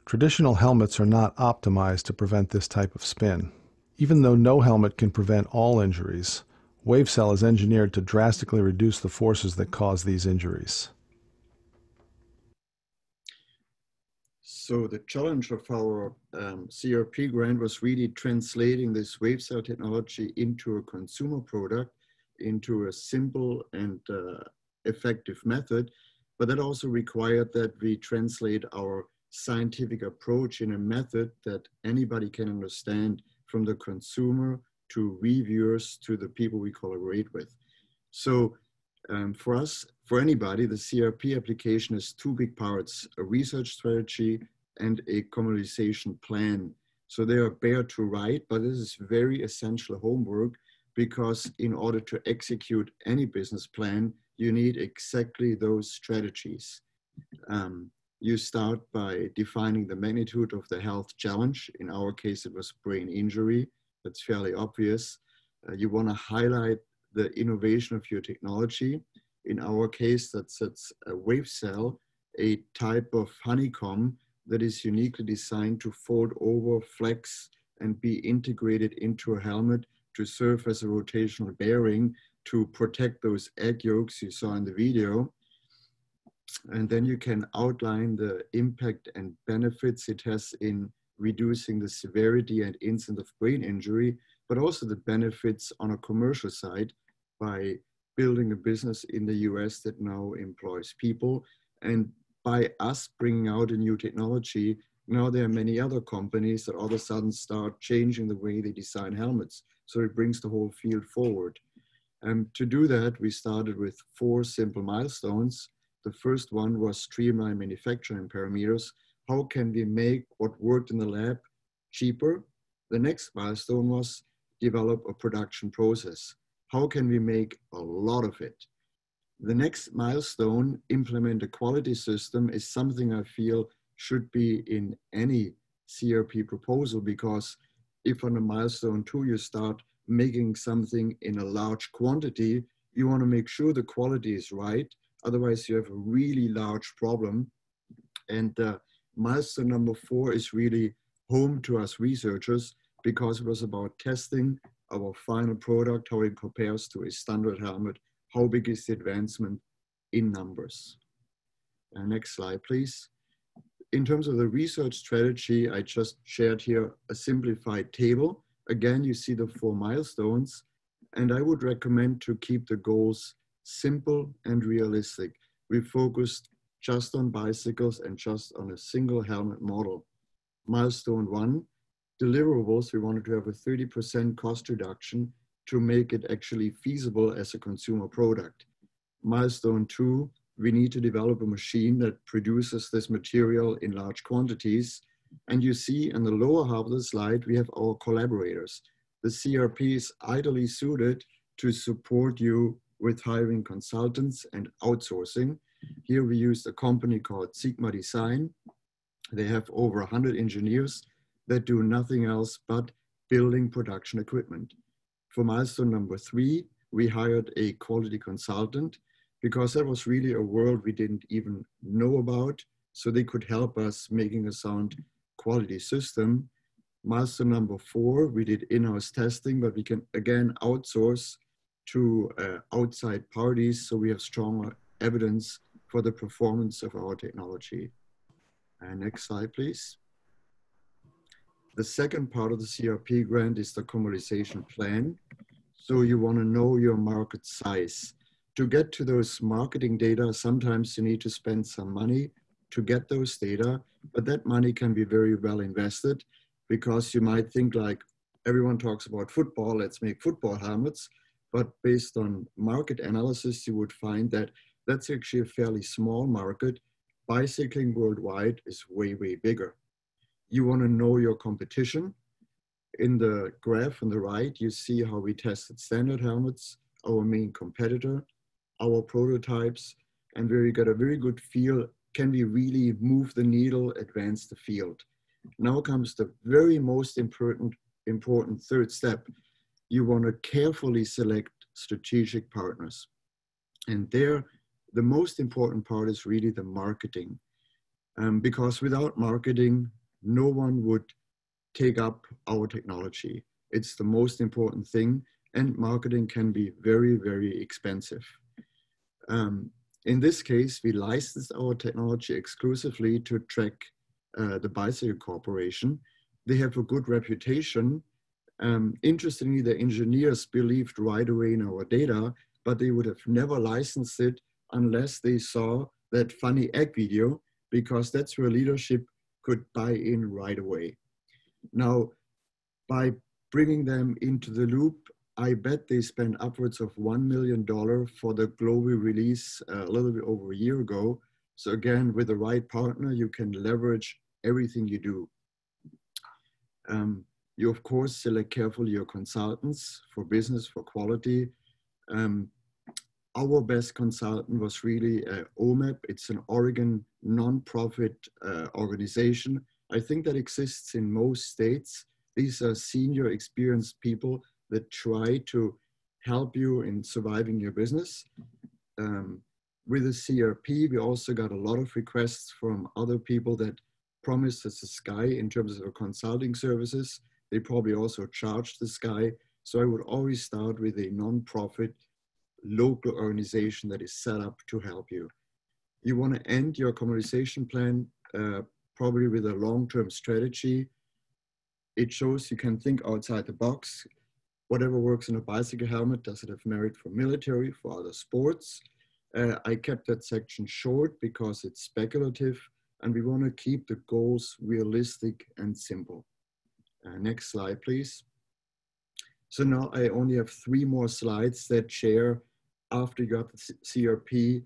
Traditional helmets are not optimized to prevent this type of spin. Even though no helmet can prevent all injuries, WaveCell is engineered to drastically reduce the forces that cause these injuries. So the challenge of our um, CRP grant was really translating this WaveCell technology into a consumer product, into a simple and uh, effective method. But that also required that we translate our scientific approach in a method that anybody can understand from the consumer to reviewers to the people we collaborate with. So um, for us, for anybody, the CRP application has two big parts, a research strategy and a commercialization plan. So they are bare to write, but this is very essential homework because in order to execute any business plan, you need exactly those strategies. Um, you start by defining the magnitude of the health challenge. In our case, it was brain injury. That's fairly obvious. Uh, you want to highlight the innovation of your technology. In our case, that's, that's a WaveCell, a type of honeycomb that is uniquely designed to fold over, flex, and be integrated into a helmet to serve as a rotational bearing to protect those egg yolks you saw in the video. And then you can outline the impact and benefits it has in reducing the severity and incidence of brain injury, but also the benefits on a commercial side by building a business in the US that now employs people and by us bringing out a new technology, now there are many other companies that all of a sudden start changing the way they design helmets. So it brings the whole field forward. And to do that, we started with four simple milestones. The first one was streamline manufacturing parameters. How can we make what worked in the lab cheaper? The next milestone was develop a production process. How can we make a lot of it? The next milestone, implement a quality system, is something I feel should be in any CRP proposal because if on a milestone two you start making something in a large quantity, you want to make sure the quality is right. Otherwise, you have a really large problem. And uh, milestone number four is really home to us researchers because it was about testing our final product, how it compares to a standard helmet how big is the advancement in numbers? Uh, next slide, please. In terms of the research strategy, I just shared here a simplified table. Again, you see the four milestones, and I would recommend to keep the goals simple and realistic. We focused just on bicycles and just on a single helmet model. Milestone one, deliverables, we wanted to have a 30% cost reduction to make it actually feasible as a consumer product. Milestone two, we need to develop a machine that produces this material in large quantities. And you see in the lower half of the slide, we have our collaborators. The CRP is ideally suited to support you with hiring consultants and outsourcing. Here we use a company called Sigma Design. They have over 100 engineers that do nothing else but building production equipment. For milestone number three, we hired a quality consultant because that was really a world we didn't even know about. So they could help us making a sound quality system. Milestone number four, we did in-house testing, but we can again outsource to uh, outside parties so we have strong evidence for the performance of our technology. Uh, next slide, please. The second part of the CRP grant is the commercialization plan. So you want to know your market size. To get to those marketing data, sometimes you need to spend some money to get those data, but that money can be very well invested because you might think like everyone talks about football, let's make football helmets. But based on market analysis, you would find that that's actually a fairly small market. Bicycling worldwide is way, way bigger. You want to know your competition. In the graph on the right, you see how we tested standard helmets, our main competitor, our prototypes, and where we got a very good feel, can we really move the needle, advance the field? Now comes the very most important, important third step. You want to carefully select strategic partners. And there, the most important part is really the marketing. Um, because without marketing, no one would take up our technology. It's the most important thing, and marketing can be very, very expensive. Um, in this case, we licensed our technology exclusively to Trek uh, the Bicycle Corporation. They have a good reputation. Um, interestingly, the engineers believed right away in our data, but they would have never licensed it unless they saw that funny egg video, because that's where leadership could buy in right away. Now, by bringing them into the loop, I bet they spent upwards of $1 million for the global release uh, a little bit over a year ago. So again, with the right partner, you can leverage everything you do. Um, you of course select carefully your consultants for business, for quality. Um, our best consultant was really uh, OMEP. It's an Oregon nonprofit uh, organization. I think that exists in most states. These are senior experienced people that try to help you in surviving your business. Um, with the CRP, we also got a lot of requests from other people that promised us the sky in terms of consulting services. They probably also charged the sky. So I would always start with a non-profit local organization that is set up to help you. You want to end your commercialization plan uh, probably with a long-term strategy. It shows you can think outside the box. Whatever works in a bicycle helmet, does it have merit for military, for other sports? Uh, I kept that section short because it's speculative and we want to keep the goals realistic and simple. Uh, next slide, please. So now I only have three more slides that share after you got the CRP,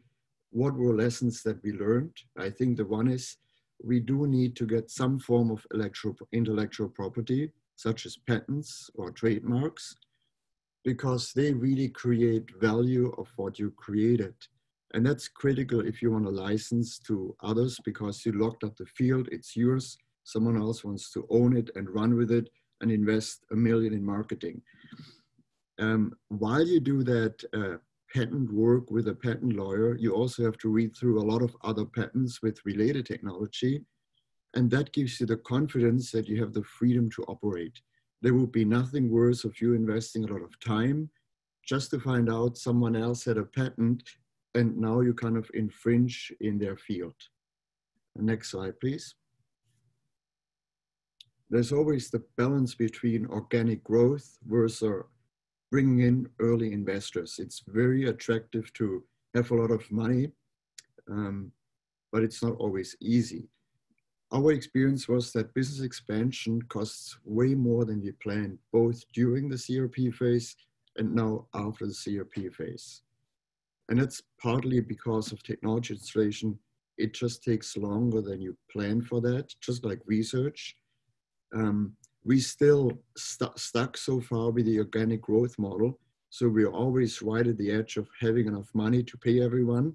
what were lessons that we learned? I think the one is we do need to get some form of intellectual property, such as patents or trademarks, because they really create value of what you created. And that's critical if you want to license to others because you locked up the field, it's yours. Someone else wants to own it and run with it and invest a million in marketing. Um, while you do that, uh, patent work with a patent lawyer, you also have to read through a lot of other patents with related technology. And that gives you the confidence that you have the freedom to operate. There would be nothing worse of you investing a lot of time just to find out someone else had a patent and now you kind of infringe in their field. Next slide, please. There's always the balance between organic growth versus bringing in early investors. It's very attractive to have a lot of money, um, but it's not always easy. Our experience was that business expansion costs way more than we planned, both during the CRP phase and now after the CRP phase. And that's partly because of technology installation. It just takes longer than you plan for that, just like research. Um, we still st stuck so far with the organic growth model. So we're always right at the edge of having enough money to pay everyone.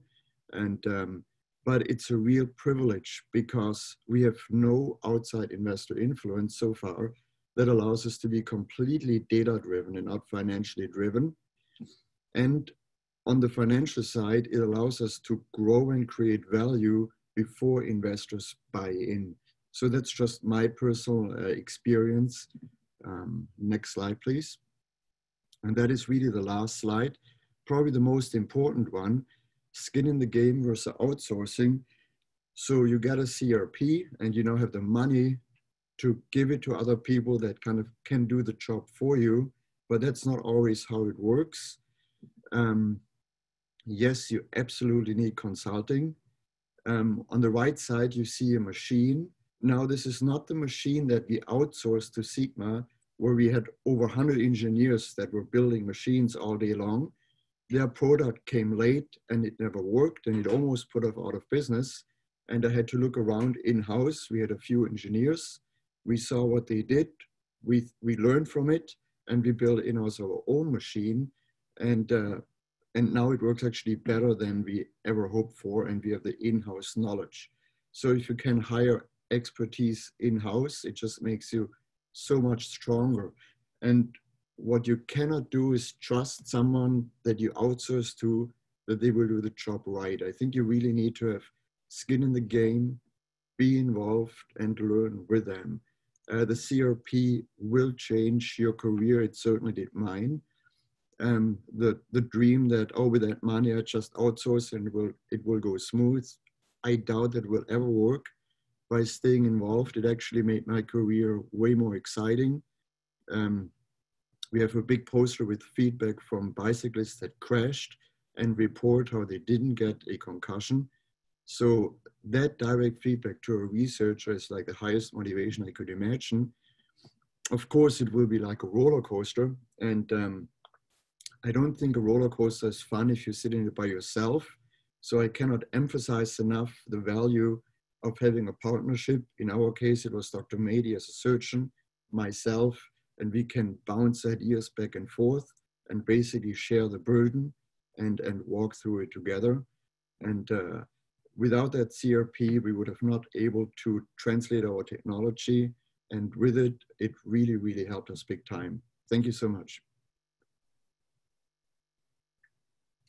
And, um, but it's a real privilege because we have no outside investor influence so far that allows us to be completely data driven and not financially driven. And on the financial side, it allows us to grow and create value before investors buy in. So that's just my personal uh, experience. Um, next slide, please. And that is really the last slide, probably the most important one, skin in the game versus outsourcing. So you get a CRP and you now have the money to give it to other people that kind of can do the job for you, but that's not always how it works. Um, yes, you absolutely need consulting. Um, on the right side, you see a machine. Now, this is not the machine that we outsourced to Sigma, where we had over 100 engineers that were building machines all day long. Their product came late and it never worked and it almost put us out of business. And I had to look around in-house. We had a few engineers. We saw what they did. We, we learned from it and we built in-house our own machine. And uh, and now it works actually better than we ever hoped for, and we have the in-house knowledge. So if you can hire expertise in-house, it just makes you so much stronger. And what you cannot do is trust someone that you outsource to that they will do the job right. I think you really need to have skin in the game, be involved, and learn with them. Uh, the CRP will change your career. It certainly did mine um, the the dream that oh with that money I just outsource and it will it will go smooth. I doubt it will ever work. By staying involved, it actually made my career way more exciting. Um, we have a big poster with feedback from bicyclists that crashed and report how they didn't get a concussion. So that direct feedback to a researcher is like the highest motivation I could imagine. Of course, it will be like a roller coaster, and um, I don't think a roller coaster is fun if you're sitting by yourself. So I cannot emphasize enough the value of having a partnership. In our case, it was Dr. Madey as a surgeon, myself, and we can bounce ideas back and forth and basically share the burden and, and walk through it together. And uh, without that CRP, we would have not able to translate our technology. And with it, it really, really helped us big time. Thank you so much.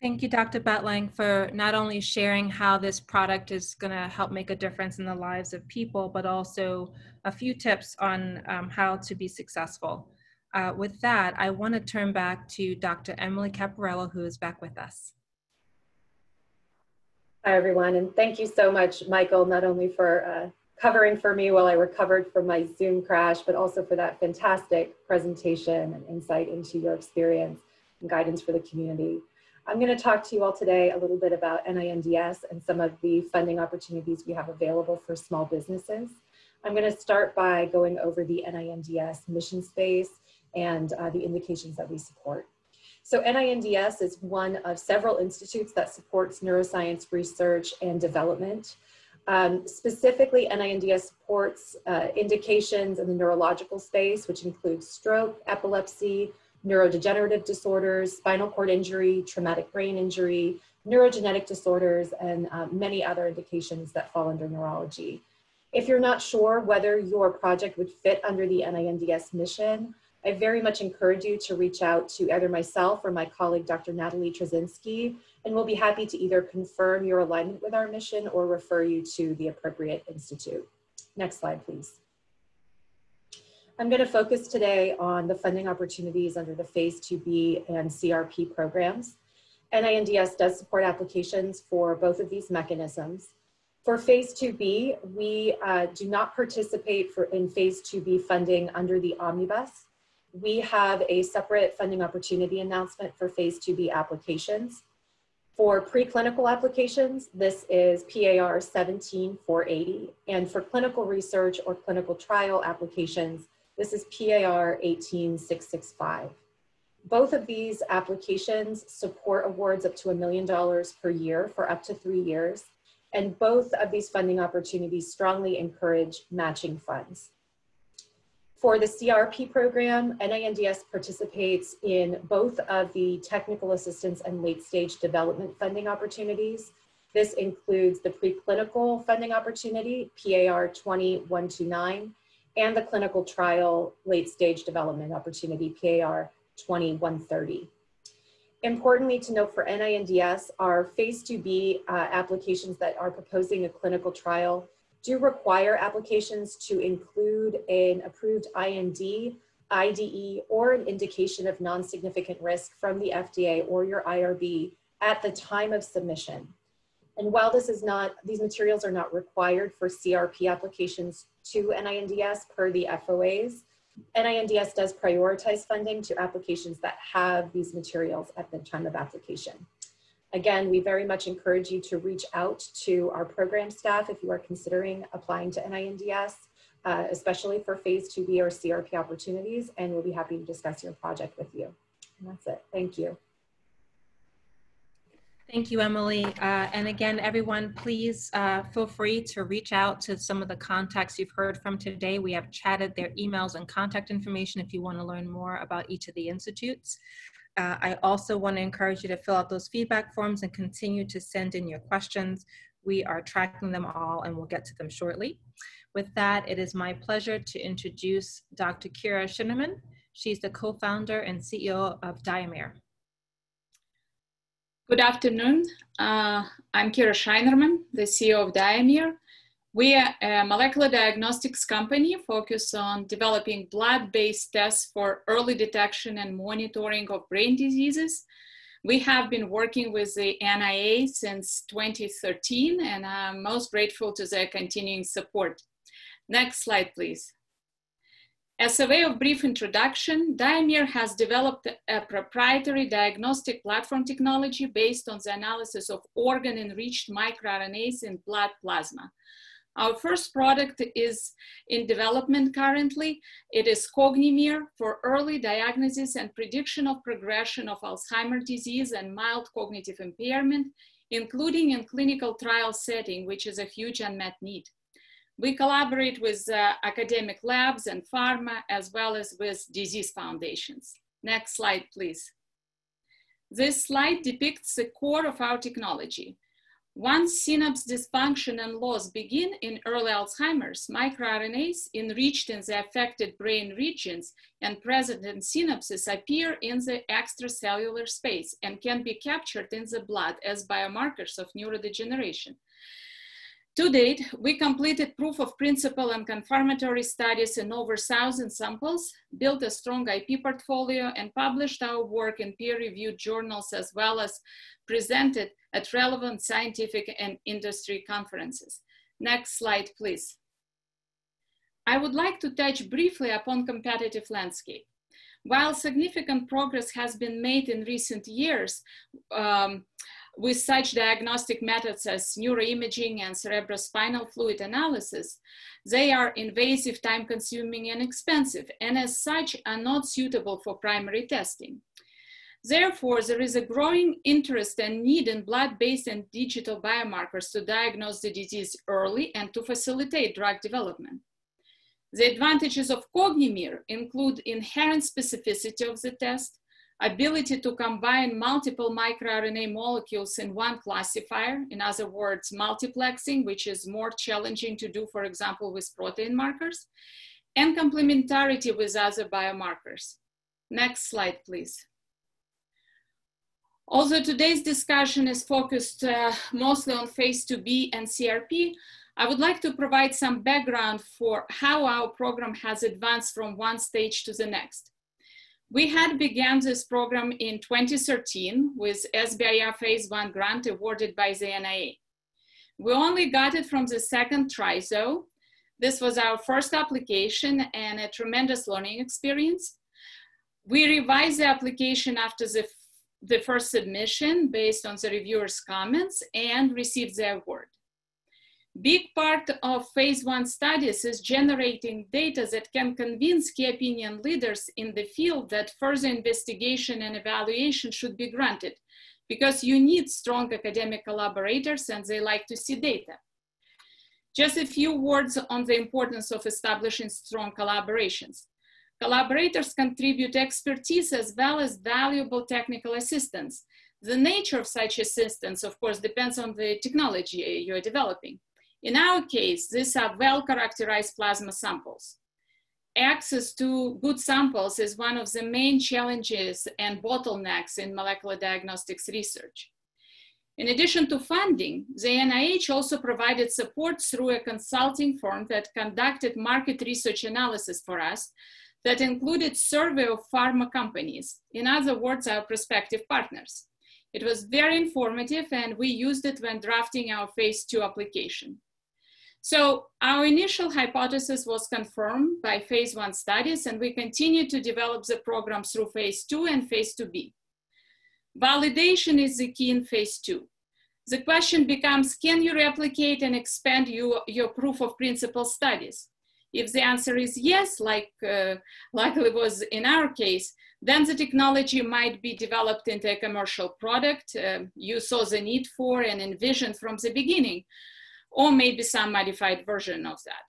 Thank you, Dr. Bottlang, for not only sharing how this product is going to help make a difference in the lives of people, but also a few tips on um, how to be successful. Uh, with that, I want to turn back to Dr. Emily Caporello, who is back with us. Hi, everyone, and thank you so much, Michael, not only for uh, covering for me while I recovered from my Zoom crash, but also for that fantastic presentation and insight into your experience and guidance for the community. I'm going to talk to you all today a little bit about NINDS and some of the funding opportunities we have available for small businesses. I'm going to start by going over the NINDS mission space and uh, the indications that we support. So NINDS is one of several institutes that supports neuroscience research and development. Um, specifically, NINDS supports uh, indications in the neurological space, which includes stroke, epilepsy, neurodegenerative disorders, spinal cord injury, traumatic brain injury, neurogenetic disorders, and uh, many other indications that fall under neurology. If you're not sure whether your project would fit under the NINDS mission, I very much encourage you to reach out to either myself or my colleague, Dr. Natalie Trzynski, and we'll be happy to either confirm your alignment with our mission or refer you to the appropriate institute. Next slide, please. I'm going to focus today on the funding opportunities under the Phase 2B and CRP programs. NINDS does support applications for both of these mechanisms. For Phase 2B, we uh, do not participate for, in Phase 2B funding under the omnibus. we have a separate funding opportunity announcement for phase 2B applications. For preclinical applications, this is PAR 17480. And for clinical research or clinical trial applications, this is PAR 18665. Both of these applications support awards up to a million dollars per year for up to three years. And both of these funding opportunities strongly encourage matching funds. For the CRP program, NINDS participates in both of the technical assistance and late stage development funding opportunities. This includes the preclinical funding opportunity, PAR 20129, and the clinical trial late stage development opportunity, PAR 2130. Importantly to note for NINDS, our phase 2B uh, applications that are proposing a clinical trial do require applications to include an approved IND, IDE, or an indication of non-significant risk from the FDA or your IRB at the time of submission. And while this is not, these materials are not required for CRP applications to NINDS per the FOAs, NINDS does prioritize funding to applications that have these materials at the time of application. Again, we very much encourage you to reach out to our program staff if you are considering applying to NINDS, uh, especially for phase 2B or CRP opportunities, and we'll be happy to discuss your project with you. And that's it. Thank you. Thank you, Emily. Uh, and again, everyone, please uh, feel free to reach out to some of the contacts you've heard from today. We have chatted their emails and contact information if you want to learn more about each of the institutes. Uh, I also want to encourage you to fill out those feedback forms and continue to send in your questions. We are tracking them all and we'll get to them shortly. With that, it is my pleasure to introduce Dr. Kira Sheinerman. She's the co-founder and CEO of DiamiR. Good afternoon. Uh, I'm Kira Sheinerman, the CEO of DiamiR. We are a molecular diagnostics company focused on developing blood-based tests for early detection and monitoring of brain diseases. We have been working with the NIA since 2013, and I'm most grateful to their continuing support. Next slide, please. As a way of brief introduction, DiamiR has developed a proprietary diagnostic platform technology based on the analysis of organ-enriched microRNAs in blood plasma. Our first product is in development currently. It is CogniMIR for early diagnosis and prediction of progression of Alzheimer's disease and mild cognitive impairment, including in clinical trial setting, which is a huge unmet need. We collaborate with uh, academic labs and pharma, as well as with disease foundations. Next slide, please. This slide depicts the core of our technology. Once synapse dysfunction and loss begin in early Alzheimer's, microRNAs enriched in the affected brain regions and present in synapses appear in the extracellular space and can be captured in the blood as biomarkers of neurodegeneration. To date, we completed proof of principle and confirmatory studies in over 1,000 samples, built a strong IP portfolio, and published our work in peer-reviewed journals as well as presented at relevant scientific and industry conferences. Next slide, please. I would like to touch briefly upon competitive landscape. While significant progress has been made in recent years, um, with such diagnostic methods as neuroimaging and cerebrospinal fluid analysis, they are invasive, time consuming, and expensive, and as such are not suitable for primary testing. Therefore, there is a growing interest and need in blood-based and digital biomarkers to diagnose the disease early and to facilitate drug development. The advantages of CogniMIR include inherent specificity of the test, ability to combine multiple microRNA molecules in one classifier, in other words, multiplexing, which is more challenging to do, for example, with protein markers, and complementarity with other biomarkers. Next slide, please. Although today's discussion is focused uh, mostly on phase 2B and CRP, I would like to provide some background for how our program has advanced from one stage to the next. We had began this program in 2013 with SBIR phase one grant awarded by the NIA. We only got it from the second try though. This was our first application and a tremendous learning experience. we revised the application after the, the first submission based on the reviewer's comments and received the award. Big part of phase one studies is generating data that can convince key opinion leaders in the field that further investigation and evaluation should be granted because you need strong academic collaborators and they like to see data. Just a few words on the importance of establishing strong collaborations. Collaborators contribute expertise as well as valuable technical assistance. The nature of such assistance, of course, depends on the technology you're developing. In our case, these are well-characterized plasma samples. Access to good samples is one of the main challenges and bottlenecks in molecular diagnostics research. In addition to funding, the NIH also provided support through a consulting firm that conducted market research analysis for us that included survey of pharma companies, in other words, our prospective partners. It was very informative and we used it when drafting our phase two application. So our initial hypothesis was confirmed by phase one studies and we continue to develop the program through phase two and phase 2B. Validation is the key in phase two. The question becomes, can you replicate and expand your, your proof of principle studies? If the answer is yes, like, uh, like it was in our case, then the technology might be developed into a commercial product uh, you saw the need for and envisioned from the beginning, or maybe some modified version of that.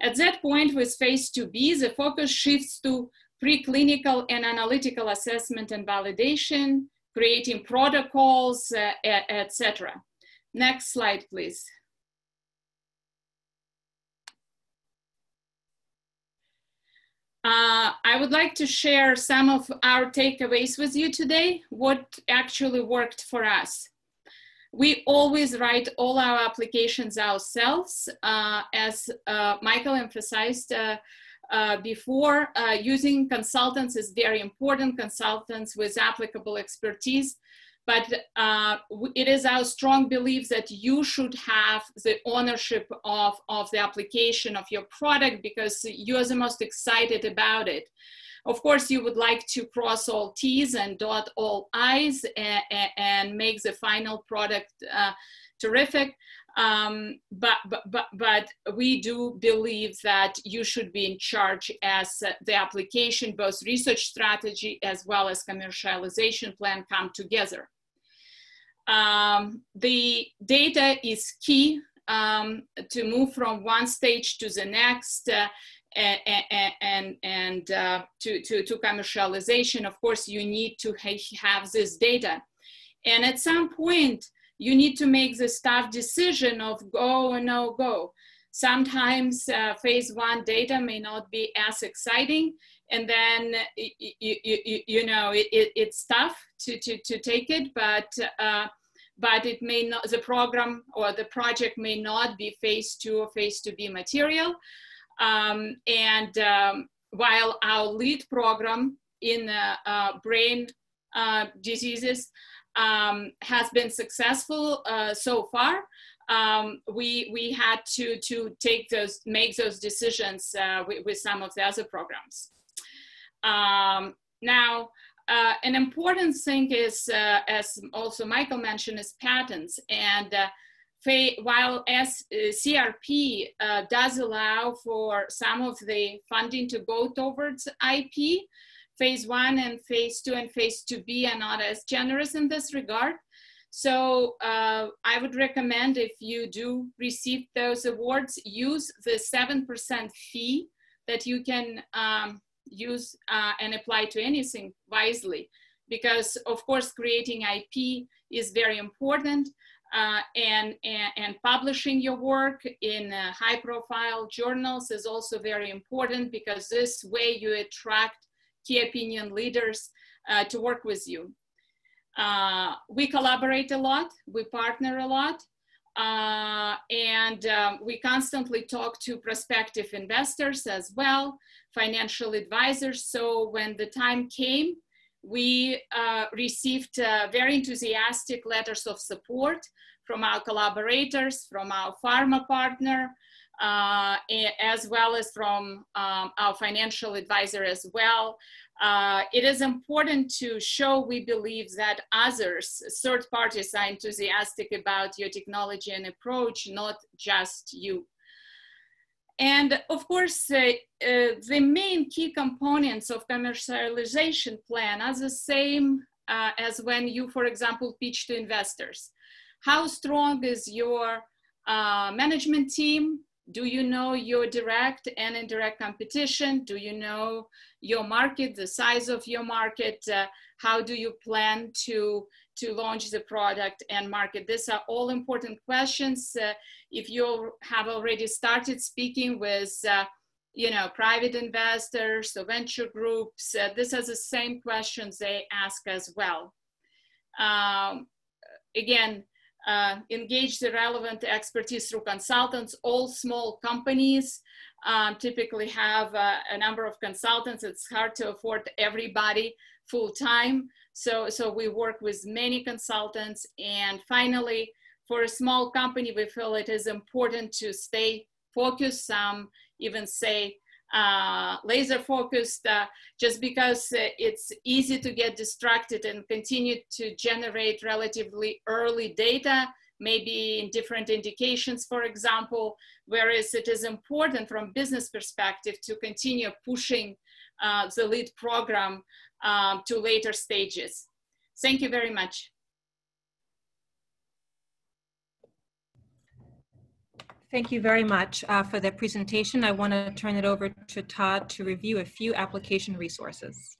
At that point with phase 2B, the focus shifts to preclinical and analytical assessment and validation, creating protocols, uh, etc. Next slide, please. Uh, I would like to share some of our takeaways with you today, what actually worked for us. We always write all our applications ourselves. Uh, as uh, Michael emphasized, uh, uh, before, uh, using consultants is very important, consultants with applicable expertise. But uh, it is our strong belief that you should have the ownership of, of the application of your product because you're the most excited about it. Of course, you would like to cross all T's and dot all I's and, and make the final product uh, terrific. Um, but, but, but, but we do believe that you should be in charge as uh, the application, both research strategy as well as commercialization plan come together. Um, the data is key um, to move from one stage to the next uh, and, and, and uh, to, to, to commercialization. Of course, you need to ha have this data. And at some point, you need to make the staff decision of go or no go. Sometimes uh, phase one data may not be as exciting, and then you, you, you know it, it, it's tough to, to, to take it, but uh, but it may not the program or the project may not be phase two or phase 2B material. Um, and um, while our lead program in uh, brain uh, diseases um, has been successful uh, so far. Um, we we had to to take those make those decisions uh, with, with, some of the other programs. Um, now, uh, an important thing is, as also Michael mentioned, is patents. And while as uh, CRP does allow for some of the funding to go towards IP, phase one and phase two and phase 2B are not as generous in this regard. So uh, I would recommend if you do receive those awards, use the 7% fee that you can um, use uh, and apply to anything wisely. Because of course, creating IP is very important uh, and, and, and, publishing your work in uh, high profile journals is also very important because this way you attract key opinion leaders uh, to work with you. Uh, we collaborate a lot, we partner a lot, uh, and um, we constantly talk to prospective investors as well, financial advisors. So when the time came, we uh, received uh, very enthusiastic letters of support from our collaborators, from our pharma partner, uh, as well as from um, our financial advisor as well. uh, it is important to show we believe that others, third parties, are enthusiastic about your technology and approach, not just you. And of course, uh, uh, the main key components of commercialization plan are the same uh, as when you, for example, pitch to investors. How strong is your uh, management team? Do you know your direct and indirect competition? Do you know your market, the size of your market? Uh, how do you plan to, to launch the product and market? These are all important questions. Uh, if you have already started speaking with uh, you know, private investors or venture groups, uh, this is the same questions they ask as well. Um, again, uh, engage the relevant expertise through consultants. All small companies um, typically have uh, a number of consultants. It's hard to afford everybody full time. So, so we work with many consultants. And finally, for a small company, we feel it is important to stay focused. Some even say uh, laser focused uh, just because uh, it's easy to get distracted and continue to generate relatively early data, maybe in different indications, for example, whereas it is important from business perspective to continue pushing uh, the lead program um, to later stages. Thank you very much. Thank you very much uh, for that presentation. I want to turn it over to Todd to review a few application resources.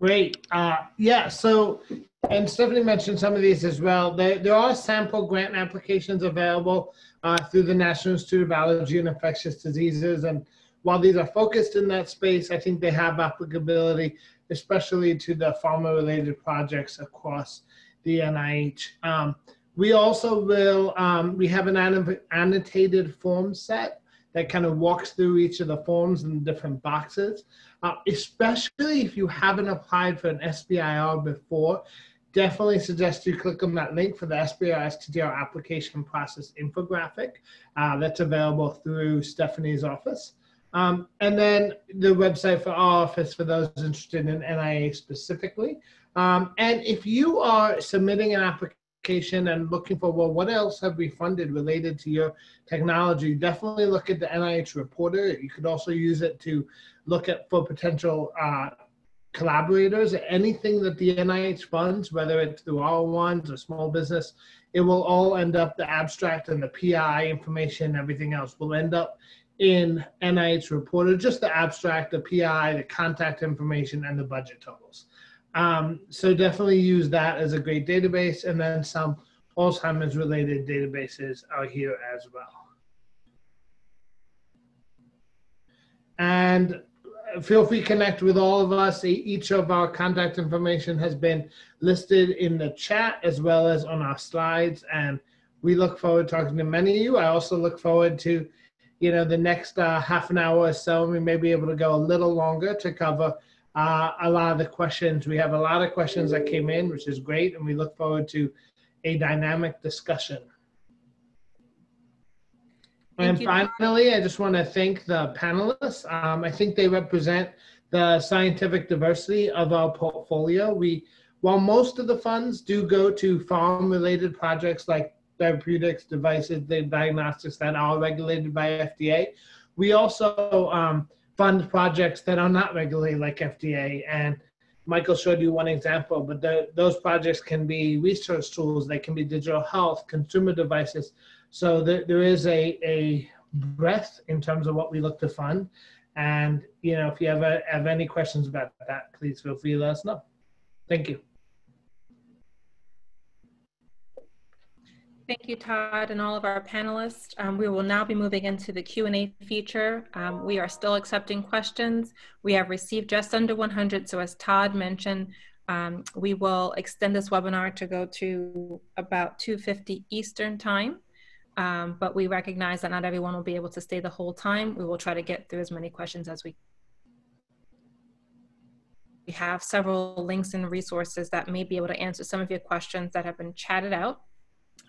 Great. Uh, yeah, so, and Stephanie mentioned some of these as well. There, there are sample grant applications available uh, through the National Institute of Allergy and Infectious Diseases. And while these are focused in that space, I think they have applicability, especially to the pharma related projects across the NIH. Um, we also will, um, we have an annotated form set that kind of walks through each of the forms and different boxes. Uh, especially if you haven't applied for an SBIR before, definitely suggest you click on that link for the SBIR STTR application process infographic uh, that's available through Stephanie's office. Um, and then the website for our office for those interested in NIA specifically. Um, and if you are submitting an application and looking for, well, what else have we funded related to your technology? Definitely look at the NIH reporter. You could also use it to look at for potential uh, collaborators. Anything that the NIH funds, whether it's through R1s or small business, it will all end up, the abstract and the PI information, everything else will end up in NIH reporter, just the abstract, the PI, the contact information, and the budget totals. Um, so definitely use that as a great database. And then some Alzheimer's related databases are here as well. And feel free to connect with all of us. Each of our contact information has been listed in the chat as well as on our slides. And we look forward to talking to many of you. I also look forward to, you know, the next uh, half an hour or so. We may be able to go a little longer to cover uh, a lot of the questions. We have a lot of questions that came in, which is great, and we look forward to a dynamic discussion. Thank and you. finally, I just want to thank the panelists. Um, I think they represent the scientific diversity of our portfolio. We, while most of the funds do go to farm-related projects like therapeutics, devices, the diagnostics that are regulated by FDA, we also um, fund projects that are not regulated like FDA. And Michael showed you one example, but the, those projects can be research tools, they can be digital health, consumer devices. So there, there is a, a breadth in terms of what we look to fund. And you know, if you ever have any questions about that, please feel free to let us know. Thank you. Thank you, Todd, and all of our panelists. Um, we will now be moving into the Q&A feature. Um, we are still accepting questions. We have received just under 100, so as Todd mentioned, um, we will extend this webinar to go to about 2.50 Eastern time, um, but we recognize that not everyone will be able to stay the whole time. We will try to get through as many questions as we we have several links and resources that may be able to answer some of your questions that have been chatted out.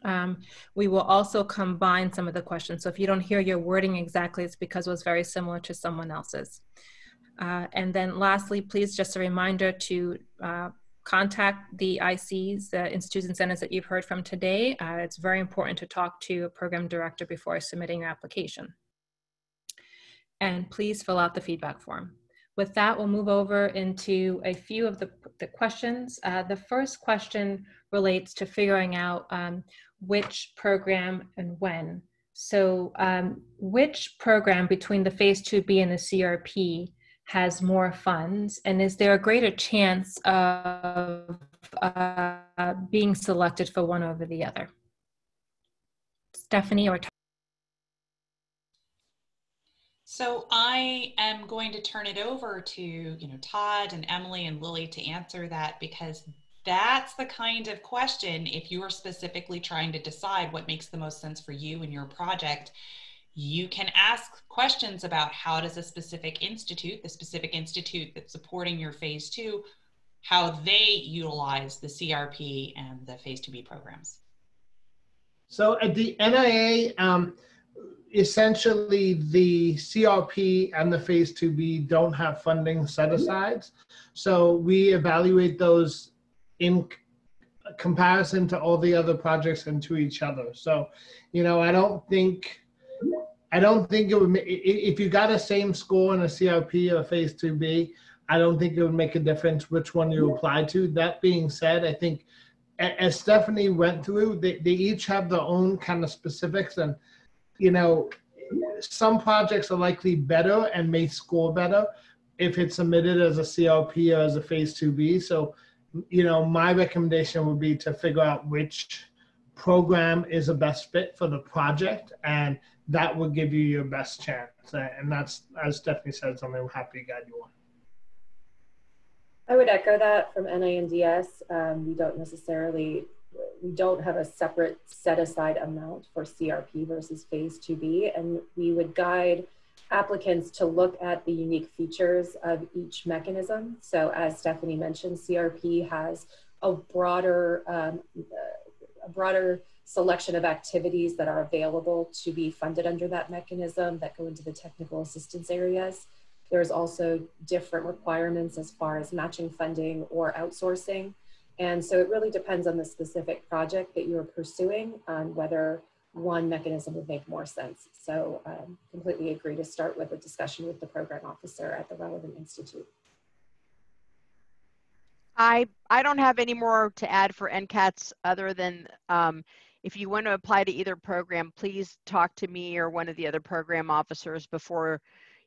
Um, we will also combine some of the questions. So if you don't hear your wording exactly, it's because it was very similar to someone else's. Uh, and then lastly, please just a reminder to uh, contact the ICs, the institutes and centers that you've heard from today. Uh, it's very important to talk to a program director before submitting your application. And please fill out the feedback form. With that, we'll move over into a few of the, the questions. Uh, the first question relates to figuring out um, which program and when. So um, which program between the phase 2B and the CRP has more funds? And is there a greater chance of uh, being selected for one over the other? Stephanie or so I am going to turn it over to you know Todd and Emily and Lili to answer that because that's the kind of question if you are specifically trying to decide what makes the most sense for you and your project you can ask questions about how does a specific institute, the specific institute that's supporting your phase two, how they utilize the CRP and the phase 2B programs. So at the NIA, um, essentially the CRP and the phase 2B don't have funding set asides. So we evaluate those in comparison to all the other projects and to each other. So, you know, I don't think I don't think it would. If you got a same score in a CRP or a Phase Two B, I don't think it would make a difference which one you apply to. That being said, I think as Stephanie went through, they, they each have their own kind of specifics, and you know, some projects are likely better and may score better if it's submitted as a CRP or as a Phase Two B. So, you know, my recommendation would be to figure out which program is the best fit for the project and that will give you your best chance. And that's, as Stephanie said, something we're happy to guide you on. I would echo that from NINDS. Um, we don't necessarily, we don't have a separate set aside amount for CRP versus phase 2B. And we would guide applicants to look at the unique features of each mechanism. So as Stephanie mentioned, CRP has a broader, um, a broader selection of activities that are available to be funded under that mechanism that go into the technical assistance areas. There's also different requirements as far as matching funding or outsourcing. And so it really depends on the specific project that you're pursuing on whether one mechanism would make more sense. So um, completely agree to start with a discussion with the program officer at the relevant institute. I I don't have any more to add for NCATS other than um, if you want to apply to either program, please talk to me or one of the other program officers before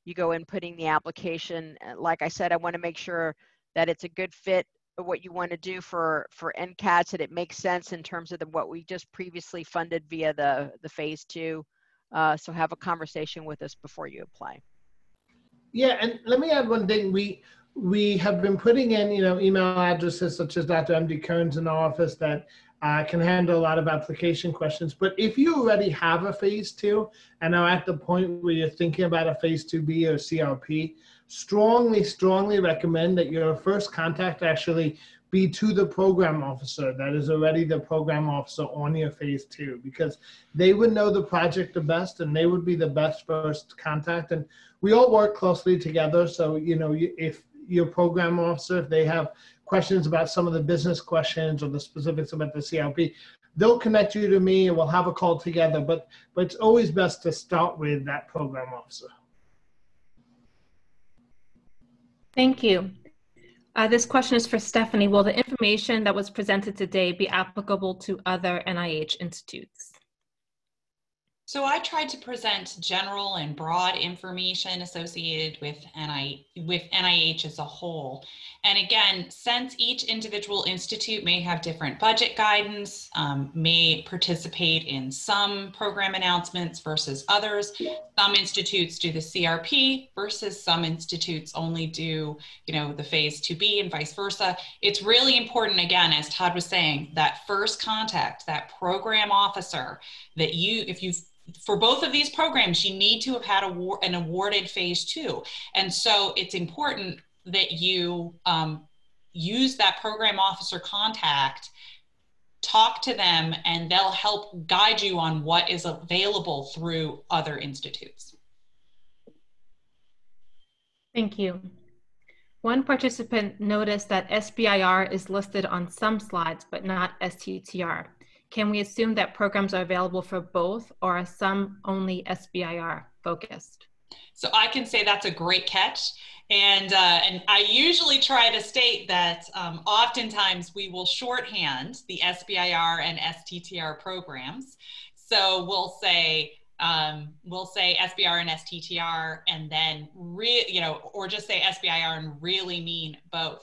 you go in putting the application. Like I said, I want to make sure that it's a good fit what you want to do for for NCATS and it makes sense in terms of the, what we just previously funded via the the phase two. Uh, so have a conversation with us before you apply. Yeah, and let me add one thing. We we have been putting in, you know, email addresses such as Dr. MD Kearns in our office that uh, can handle a lot of application questions. But if you already have a phase two and are at the point where you're thinking about a phase 2B or CRP, strongly, strongly recommend that your first contact actually be to the program officer that is already the program officer on your phase two because they would know the project the best and they would be the best first contact. And we all work closely together. So, you know, if your program officer, if they have questions about some of the business questions or the specifics about the CRP, they'll connect you to me and we'll have a call together. But but it's always best to start with that program officer. Thank you. Uh, this question is for Stephanie. Will the information that was presented today be applicable to other NIH institutes? So I tried to present general and broad information associated with, NI, with NIH as a whole. And again, since each individual institute may have different budget guidance, um, may participate in some program announcements versus others, some institutes do the CRP versus some institutes only do, you know, the phase 2B and vice versa. It's really important, again, as Todd was saying, that first contact, that program officer that you, if you've for both of these programs, you need to have had a, an awarded phase two. And so it's important that you um, use that program officer contact, talk to them, and they'll help guide you on what is available through other institutes. Thank you. One participant noticed that SBIR is listed on some slides, but not STTR. Can we assume that programs are available for both or are some only SBIR focused? So I can say that's a great catch. And, uh, and I usually try to state that um, oftentimes we will shorthand the SBIR and STTR programs. So we'll say, um, we'll say SBR and STTR and then, re- you know, or just say SBIR and really mean both.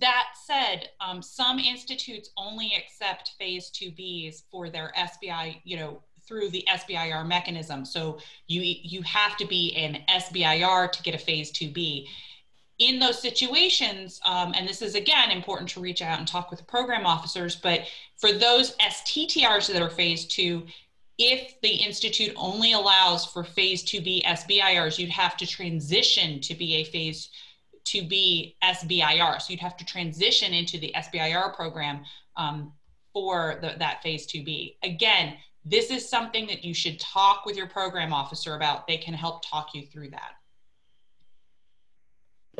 That said, um, some institutes only accept phase 2Bs for their SBI, you know, through the SBIR mechanism. So you, you have to be an SBIR to get a phase 2B. In those situations, um, and this is again important to reach out and talk with the program officers, but for those STTRs that are phase two, if the institute only allows for phase 2B SBIRs, you'd have to transition to be a phase to be SBIR. So you'd have to transition into the SBIR program um, for the, that phase 2B. Again, this is something that you should talk with your program officer about. They can help talk you through that.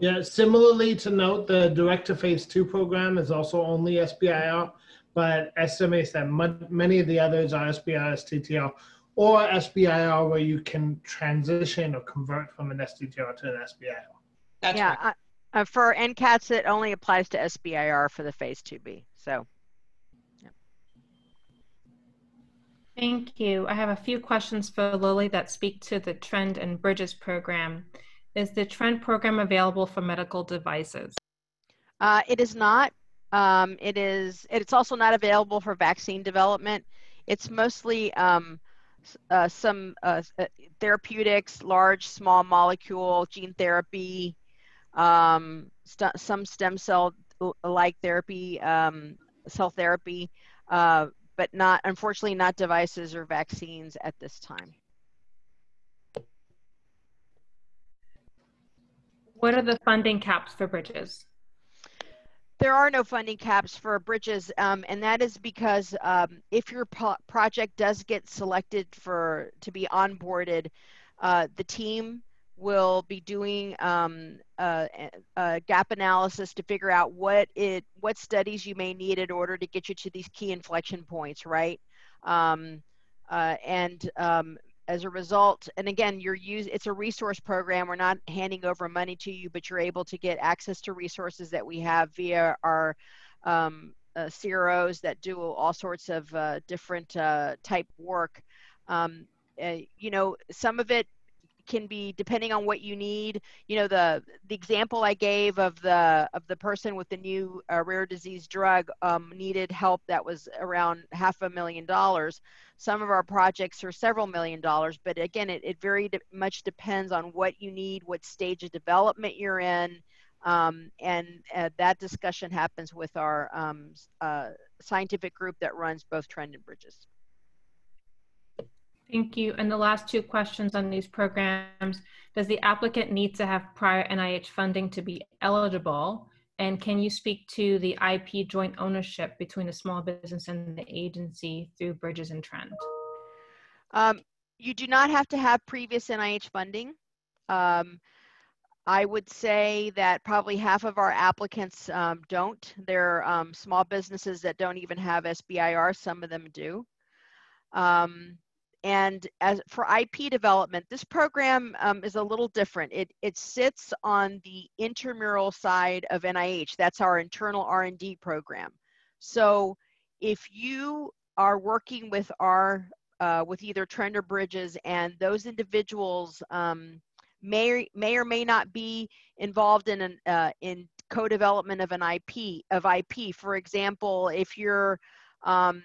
Yeah, similarly to note, the Direct to Phase 2 program is also only SBIR, but estimates that many of the others are SBIR, STTR, or SBIR where you can transition or convert from an STTR to an SBIR. That's yeah, right. uh, for NCATS, it only applies to SBIR for the phase 2B. So, yeah. Thank you. I have a few questions for Lili that speak to the TRND and BrIDGs program. Is the TRND program available for medical devices? Uh, it is not. Um, it is. It's also not available for vaccine development. It's mostly um, uh, some uh, uh therapeutics, large, small molecule, gene therapy, um, st some stem cell like therapy, um, cell therapy, uh, but not, unfortunately, not devices or vaccines at this time. What are the funding caps for BrIDGs? There are no funding caps for BrIDGs, um, and that is because um, if your pro project does get selected for to be onboarded, uh, the team will be doing um, a, a, gap analysis to figure out what it what studies you may need in order to get you to these key inflection points, right? Um, uh, and um, as a result, and again, you're use it's a resource program. We're not handing over money to you, but you're able to get access to resources that we have via our um, uh, CROs that do all sorts of uh, different uh, type work. Um, uh, you know, some of it can be depending on what you need you know the the example i gave of the of the person with the new uh, rare disease drug um, needed help that was around half a million dollars. Some of our projects are several million dollars but again it, it very de- much depends on what you need what stage of development you're in. Um, and uh, that discussion happens with our um, uh, scientific group that runs both TRND and BrIDGs Thank you. And the last two questions on these programs, does the applicant need to have prior NIH funding to be eligible? And can you speak to the IP joint ownership between the small business and the agency through BrIDGs and TRND? Um, you do not have to have previous NIH funding. Um, I would say that probably half of our applicants um, don't. They're um, small businesses that don't even have SBIR, some of them do. Um, and as for IP development, this program um, is a little different. It, it sits on the intramural side of NIH. That's our internal R&D program. So if you are working with our, uh, with either TRND or BrIDGs and those individuals um, may, may or may not be involved in, an, uh, in co-development of an IP, of IP. For example, if you're um,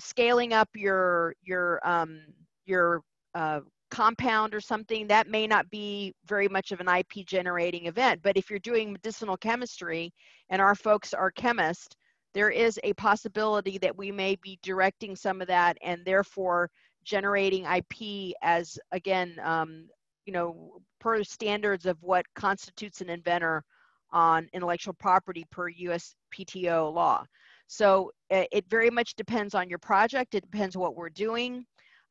scaling up your your um, your uh, compound or something, that may not be very much of an IP generating event. But if you're doing medicinal chemistry and our folks are chemists, there is a possibility that we may be directing some of that and therefore generating IP as, again, um, you know, per standards of what constitutes an inventor on intellectual property per US PTO law. So it very much depends on your project. It depends what we're doing.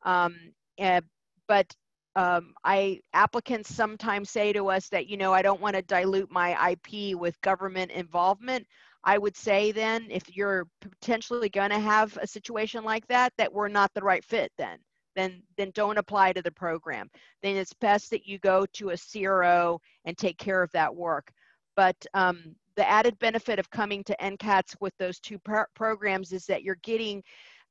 Um, uh, but um, I applicants sometimes say to us that you know I don't want to dilute my IP with government involvement. I would say then if you're potentially going to have a situation like that, that we're not the right fit then. Then, then don't apply to the program. Then it's best that you go to a CRO and take care of that work. But um, the added benefit of coming to NCATS with those two pro programs is that you're getting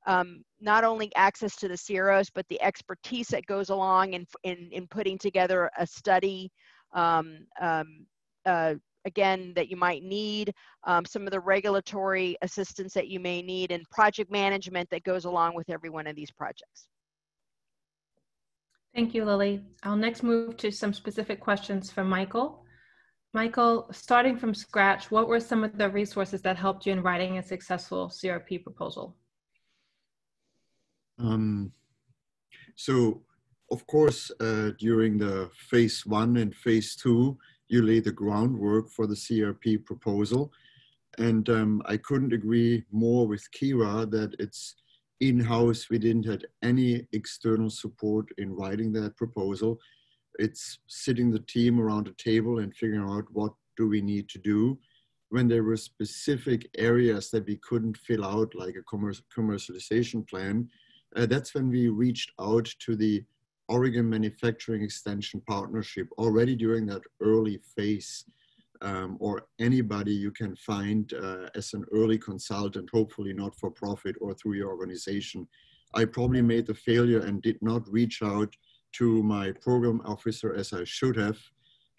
um, not only access to the CROs, but the expertise that goes along in, in, in putting together a study, um, um, uh, again, that you might need, um, some of the regulatory assistance that you may need, and project management that goes along with every one of these projects. Thank you, Lili. I'll next move to some specific questions from Michael. Michael, starting from scratch, what were some of the resources that helped you in writing a successful CRP proposal? Um, so, of course, uh, during the phase one and phase two, you lay the groundwork for the CRP proposal. And um, I couldn't agree more with Kira that it's in-house. We didn't have any external support in writing that proposal. It's sitting the team around a table and figuring out what do we need to do. When there were specific areas that we couldn't fill out, like a commercialization plan, uh, that's when we reached out to the Oregon Manufacturing Extension Partnership already during that early phase, um, or anybody you can find uh, as an early consultant, hopefully not for profit or through your organization. I probably made the failure and did not reach out to my program officer as I should have.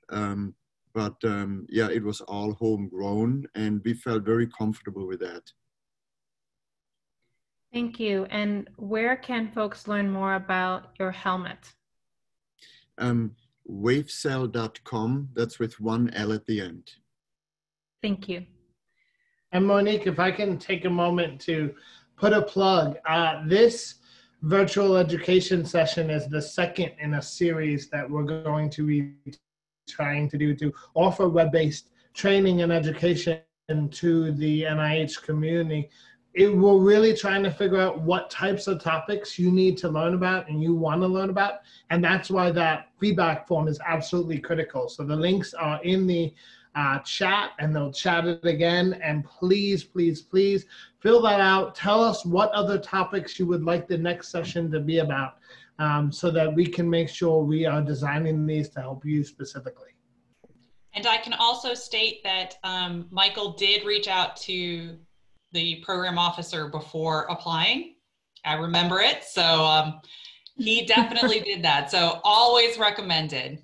Um, but um, yeah, it was all homegrown and we felt very comfortable with that. Thank you. And where can folks learn more about your helmet? Um, wavecell.com. That's with one L at the end. Thank you. And Monique, if I can take a moment to put a plug, uh, this virtual education session is the second in a series that we're going to be trying to do to offer web-based training and education to the NIH community it, we're really trying to figure out what types of topics you need to learn about and you want to learn about. And that's why that feedback form is absolutely critical. So the links are in the uh, chat and they'll chat it again. And please, please, please fill that out. Tell us what other topics you would like the next session to be about um, so that we can make sure we are designing these to help you specifically. And I can also state that um, Michael did reach out to the program officer before applying. I remember it. So um, he definitely did that. So always recommended.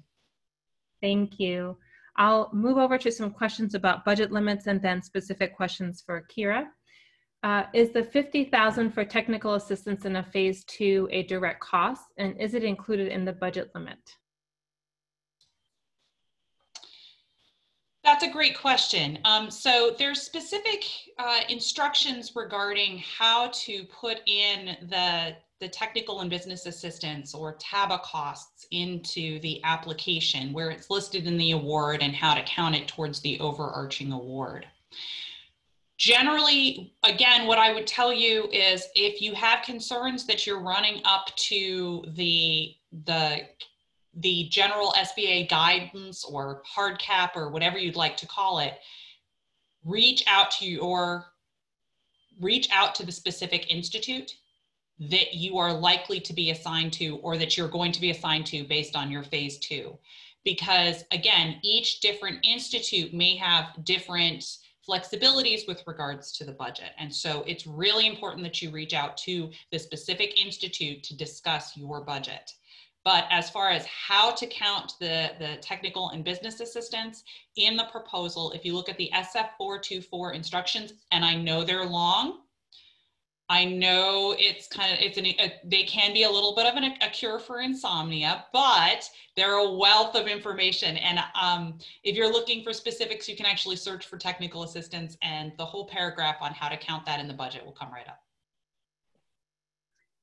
Thank you. I'll move over to some questions about budget limits and then specific questions for Kira. Uh, is the 50,000 for technical assistance in a phase two a direct cost and is it included in the budget limit? That's a great question. Um, so there's specific uh, instructions regarding how to put in the, the technical and business assistance or TABA costs into the application where it's listed in the award and how to count it towards the overarching award. Generally, again, what I would tell you is if you have concerns that you're running up to the, the the general SBA guidance or hard cap or whatever you'd like to call it, reach out to your reach out to the specific institute that you are likely to be assigned to or that you're going to be assigned to based on your phase two. Because again, each different institute may have different flexibilities with regards to the budget. And so it's really important that you reach out to the specific institute to discuss your budget. But as far as how to count the, the technical and business assistance in the proposal, if you look at the SF424 instructions, and I know they're long, I know it's kind of, it's an, a, they can be a little bit of an, a cure for insomnia, but they're a wealth of information. And um, if you're looking for specifics, you can actually search for technical assistance and the whole paragraph on how to count that in the budget will come right up.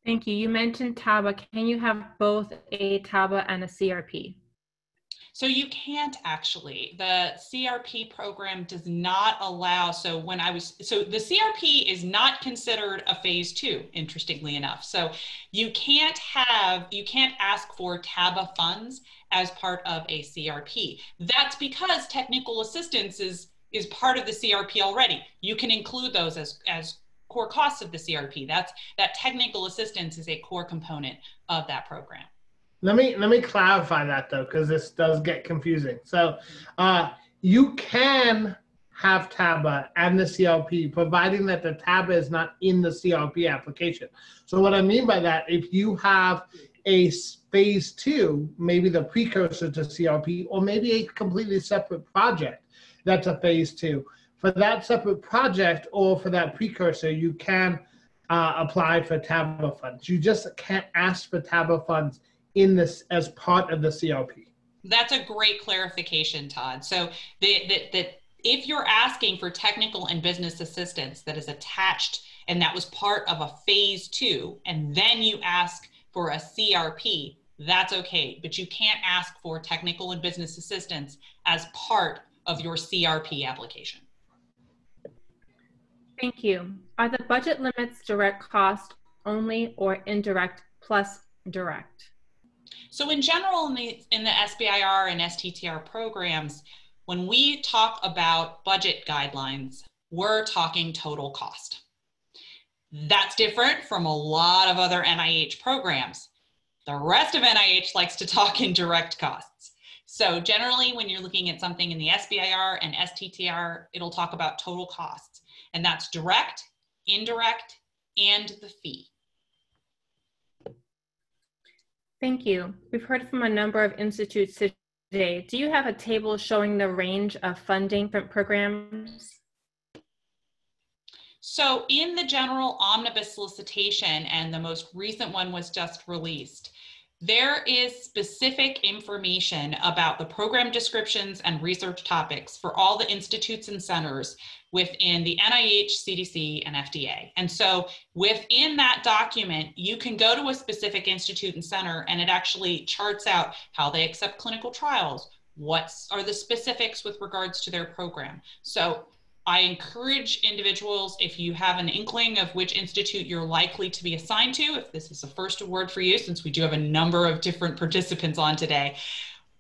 Thank you. You mentioned TABA. Can you have both a TABA and a CRP? So you can't actually. The CRP program does not allow. So when I was, so the CRP is not considered a phase two, interestingly enough. So you can't have, you can't ask for TABA funds as part of a CRP. That's because technical assistance is is part of the CRP already. You can include those as as core costs of the CRP. That's that technical assistance is a core component of that program. Let me let me clarify that though, because this does get confusing. So, uh, you can have TABA and the CRP, providing that the TABA is not in the CRP application. So, what I mean by that, if you have a phase two, maybe the precursor to CRP, or maybe a completely separate project that's a phase two. For that separate project or for that precursor, you can uh, apply for TABA funds. You just can't ask for TABA funds in this as part of the CRP. That's a great clarification, Todd. So that that if you're asking for technical and business assistance that is attached and that was part of a phase two, and then you ask for a CRP, that's okay. But you can't ask for technical and business assistance as part of your CRP application. Thank you. Are the budget limits direct cost only or indirect plus direct? So in general, in the, in the SBIR and STTR programs, when we talk about budget guidelines, we're talking total cost. That's different from a lot of other NIH programs. The rest of NIH likes to talk in direct costs. So generally, when you're looking at something in the SBIR and STTR, it'll talk about total costs, and that's direct, indirect, and the fee. Thank you. We've heard from a number of institutes today. Do you have a table showing the range of funding for programs? So in the general omnibus solicitation, and the most recent one was just released, there is specific information about the program descriptions and research topics for all the institutes and centers within the NIH, CDC, and FDA. And so within that document, you can go to a specific institute and center and it actually charts out how they accept clinical trials, what are the specifics with regards to their program. So I encourage individuals, if you have an inkling of which institute you're likely to be assigned to, if this is a first award for you, since we do have a number of different participants on today,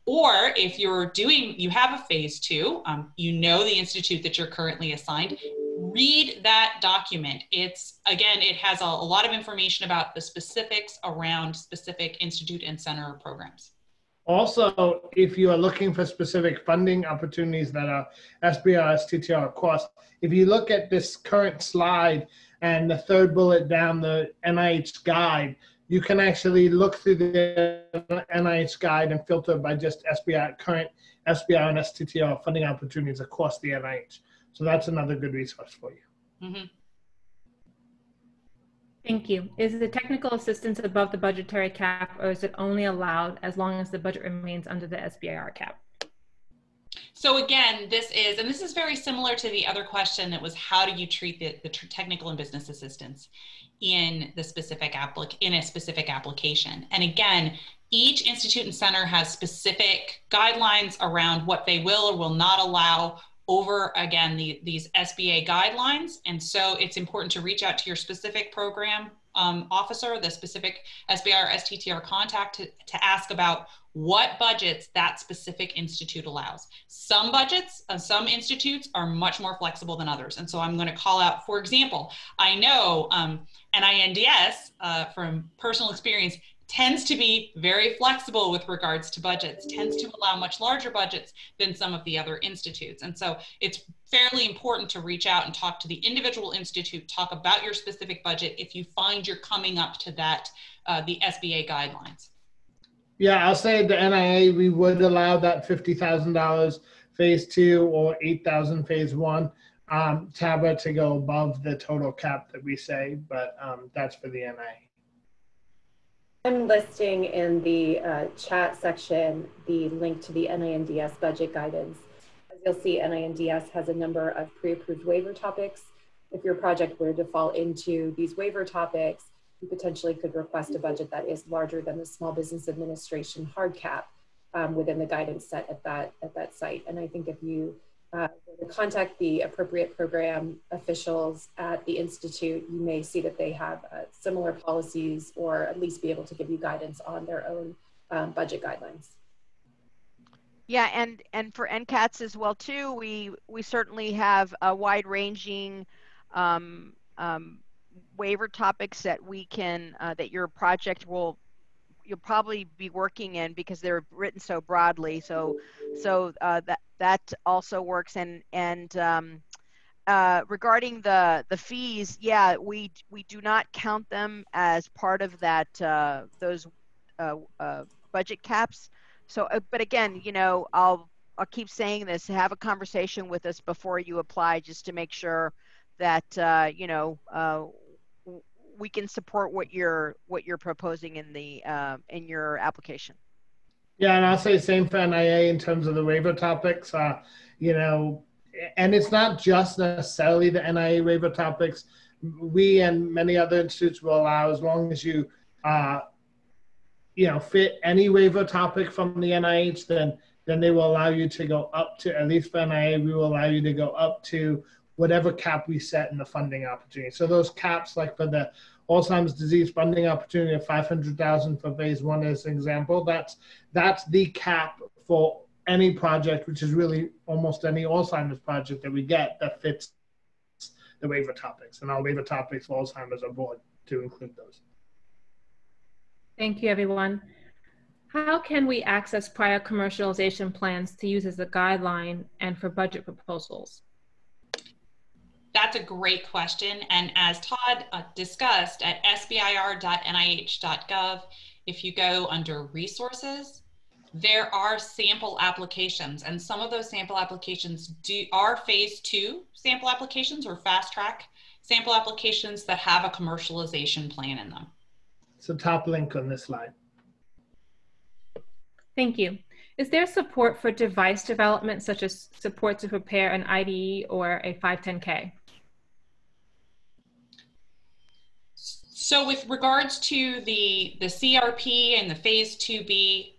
or if you're doing, you have a phase two, um, you know the institute that you're currently assigned, read that document. It's, again, it has a, a lot of information about the specifics around specific institute and center programs. Also, if you are looking for specific funding opportunities that are SBIR, STTR cost, if you look at this current slide and the third bullet down the NIH guide, you can actually look through the NIH guide and filter by just SBIR, current SBIR and STTR funding opportunities across the NIH. So that's another good resource for you. Mm -hmm. Thank you. Is the technical assistance above the budgetary cap or is it only allowed as long as the budget remains under the SBIR cap? So again, this is, and this is very similar to the other question that was how do you treat the, the technical and business assistance in the specific applic in a specific application. And again, each institute and center has specific guidelines around what they will or will not allow over again the, these SBA guidelines. And so it's important to reach out to your specific program um, officer, the specific SBIR STTR contact to, to ask about what budgets that specific institute allows. Some budgets, uh, some institutes are much more flexible than others. And so I'm going to call out, for example, I know um, NINDS uh, from personal experience tends to be very flexible with regards to budgets, tends to allow much larger budgets than some of the other institutes. And so it's fairly important to reach out and talk to the individual institute, talk about your specific budget if you find you're coming up to that, uh, the SBA guidelines. Yeah, I'll say the NIA, we would allow that $50,000 phase two or 8,000 phase one um, to go above the total cap that we say, but um, that's for the NIA. I'm listing in the uh, chat section the link to the NINDS budget guidance. As you'll see, NINDS has a number of pre-approved waiver topics. If your project were to fall into these waiver topics, you potentially could request a budget that is larger than the Small Business Administration hard cap. um, within the guidance set at that at that site. And I think if you uh, contact the appropriate program officials at the institute, you may see that they have uh, similar policies or at least be able to give you guidance on their own um, budget guidelines. Yeah, and and for NCATS as well too, we we certainly have a wide ranging um, um, waiver topics that we can uh, that your project will you'll probably be working in because they're written so broadly. So so uh, that that also works. And and um, uh, regarding the the fees, yeah, we we do not count them as part of that uh, those uh, uh, budget caps. So, uh, but again, you know, I'll I'll keep saying this. Have a conversation with us before you apply, just to make sure that you know we can support what you're what you're proposing in the uh, in your application. Yeah, and I'll say same for NIA in terms of the waiver topics. Uh, you know, and it's not just necessarily the NIA waiver topics. We and many other institutes will allow as long as you, uh, you know, fit any waiver topic from the NIH, then then they will allow you to go up to at least for NIA, we will allow you to go up to whatever cap we set in the funding opportunity. So those caps, like for the Alzheimer's disease funding opportunity of 500,000 for phase one as an example. That's that's the cap for any project, which is really almost any Alzheimer's project that we get that fits the waiver topics. And our waiver topics for Alzheimer's are broad to include those. Thank you, everyone. How can we access prior commercialization plans to use as a guideline and for budget proposals? That's a great question. And as Todd uh, discussed at sbir.nih.gov, if you go under resources, there are sample applications and some of those sample applications do are phase two sample applications or fast track sample applications that have a commercialization plan in them. So top link on this slide. Thank you. Is there support for device development, such as support to prepare an IDE or a 510K? So with regards to the, the CRP and the phase 2B,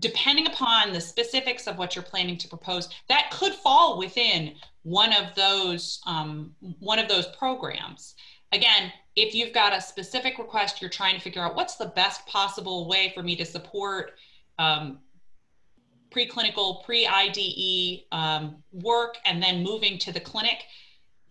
depending upon the specifics of what you're planning to propose, that could fall within one of those, um, one of those programs. Again, if you've got a specific request, you're trying to figure out what's the best possible way for me to support um, preclinical, pre-IDE um, work and then moving to the clinic.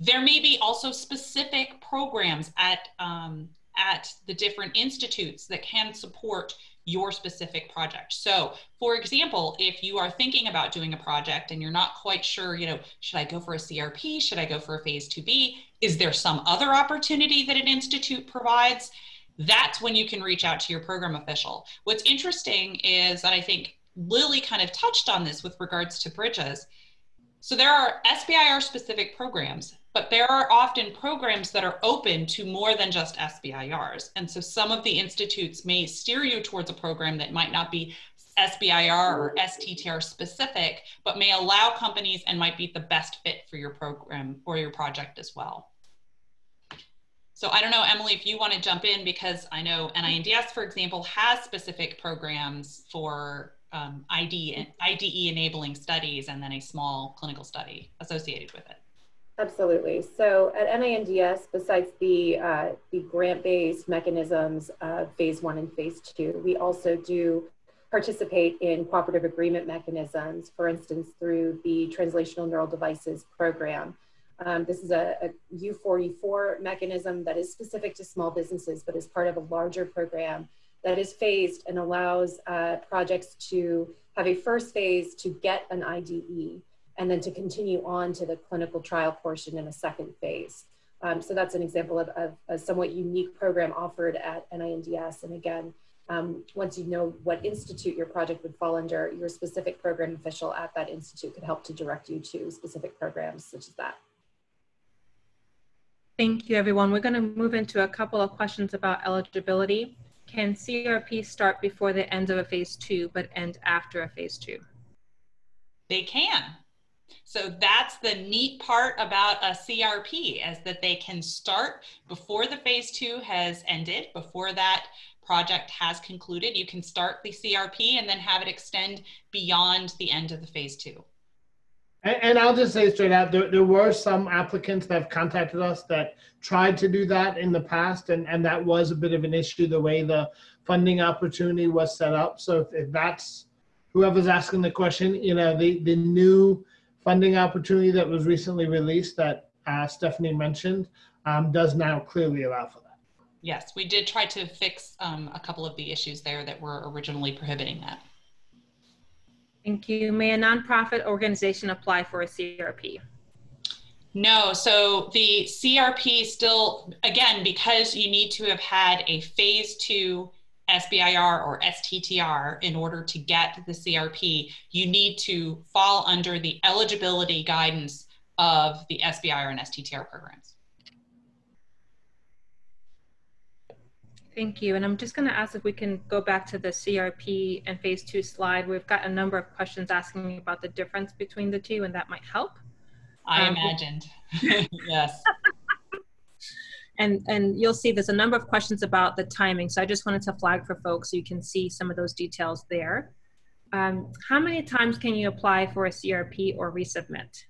There may be also specific programs at um, at the different institutes that can support your specific project. So, for example, if you are thinking about doing a project and you're not quite sure, you know, should I go for a CRP? Should I go for a phase 2B? Is there some other opportunity that an institute provides? That's when you can reach out to your program official. What's interesting is that I think Lili kind of touched on this with regards to BrIDGs. So there are SBIR specific programs but there are often programs that are open to more than just SBIRs. And so some of the institutes may steer you towards a program that might not be SBIR or STTR specific, but may allow companies and might be the best fit for your program or your project as well. So I don't know, Emily, if you want to jump in because I know NINDS, for example, has specific programs for um, ID, IDE enabling studies and then a small clinical study associated with it. Absolutely. So at NINDS, besides the, uh, the grant-based mechanisms of phase one and phase two, we also do participate in cooperative agreement mechanisms, for instance, through the Translational Neural Devices Program. Um, this is a a U44 mechanism that is specific to small businesses, but is part of a larger program that is phased and allows uh, projects to have a first phase to get an IDE and then to continue on to the clinical trial portion in a second phase. Um, so that's an example of, of, a somewhat unique program offered at NINDS. And again, um, once you know what institute your project would fall under, your specific program official at that institute could help to direct you to specific programs such as that. Thank you, everyone. We're going to move into a couple of questions about eligibility. Can CRP start before the end of a phase two, but end after a phase two? They can. So that's the neat part about a CRP is that they can start before the phase two has ended, before that project has concluded, you can start the CRP and then have it extend beyond the end of the phase two. And, and I'll just say straight out, there, there were some applicants that have contacted us that tried to do that in the past, and, and that was a bit of an issue, the way the funding opportunity was set up. So if, if that's whoever's asking the question, you know, the, the new funding opportunity that was recently released that uh, Stephanie mentioned um, does now clearly allow for that. Yes, we did try to fix um, a couple of the issues there that were originally prohibiting that. Thank you. May a nonprofit organization apply for a CRP? No, so the CRP still, again, because you need to have had a phase two SBIR or STTR in order to get the CRP, you need to fall under the eligibility guidance of the SBIR and STTR programs. Thank you. And I'm just going to ask if we can go back to the CRP and phase two slide. We've got a number of questions asking about the difference between the two, and that might help. I Um, imagined. yes. And, and you'll see there's a number of questions about the timing. So I just wanted to flag for folks so you can see some of those details there. Um, how many times can you apply for a CRP or resubmit?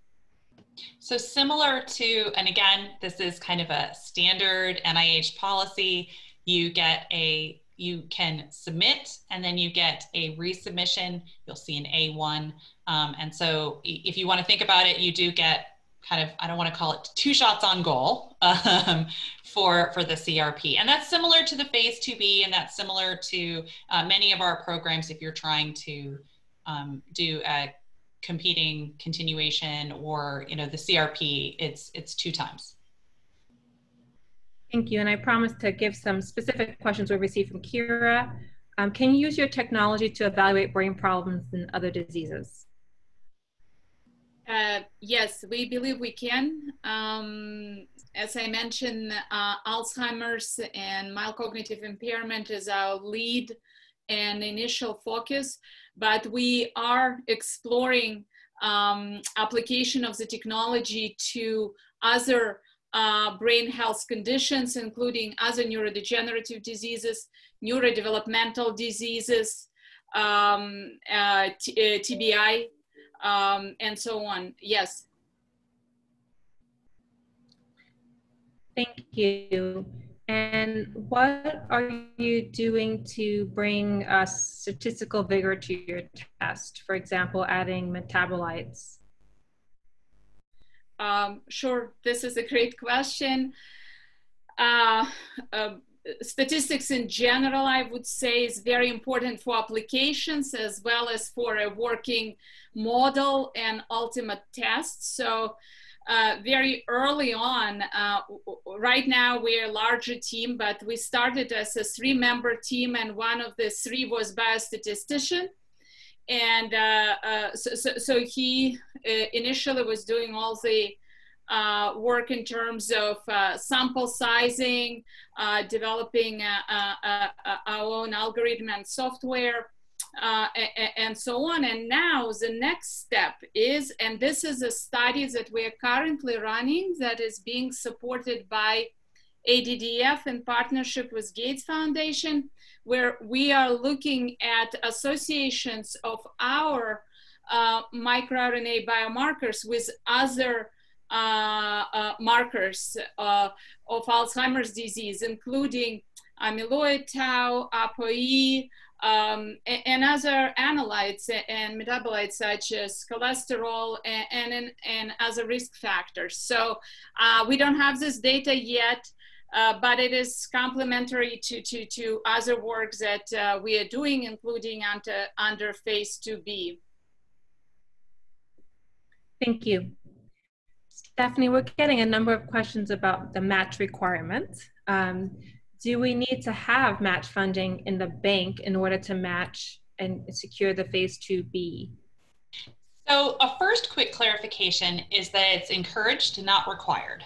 So similar to, and again, this is kind of a standard NIH policy. You get a, you can submit and then you get a resubmission. You'll see an A1. Um, and so if you want to think about it, you do get kind of, I don't want to call it two shots on goal um, for, for the CRP. And that's similar to the phase 2B and that's similar to uh, many of our programs if you're trying to um, do a competing continuation or you know the crp it's it's two times Thank you. And I promise to give some specific questions we received from Kira. Um, can you use your technology to evaluate brain problems in other diseases? Uh, yes, we believe we can. Um, as I mentioned, uh, Alzheimer's and mild cognitive impairment is our lead and initial focus, but we are exploring um, application of the technology to other uh, brain health conditions, including other neurodegenerative diseases, neurodevelopmental diseases, um, uh, t- uh, TBI, um, and so on. Yes. Thank you. And what are you doing to bring uh, statistical vigor to your test? For example, adding metabolites. Um, sure, this is a great question. Uh, uh, statistics in general, I would say, is very important for applications as well as for a working model and ultimate test. So uh, very early on, uh, right now we're a larger team, but we started as a three member team and one of the three was biostatistician. And uh, uh, so, so, so, he uh, initially was doing all the uh, work in terms of uh, sample sizing, uh, developing our own algorithm and software, and so on. And now the next step is, and this is a study that we are currently running that is being supported by ADDF in partnership with Gates Foundation, where we are looking at associations of our uh, microRNA biomarkers with other uh, uh, markers uh, of Alzheimer's disease, including amyloid tau, ApoE, um, and, and, other analytes and metabolites such as cholesterol and, and, and other risk factors. So uh, we don't have this data yet. Uh, but it is complementary to, to, to other work that uh, we are doing, including under, under phase 2B. Thank you. Stephanie, we're getting a number of questions about the match requirement. Um, do we need to have match funding in the bank in order to match and secure the phase 2B? So a first quick clarification is that it's encouraged, not required.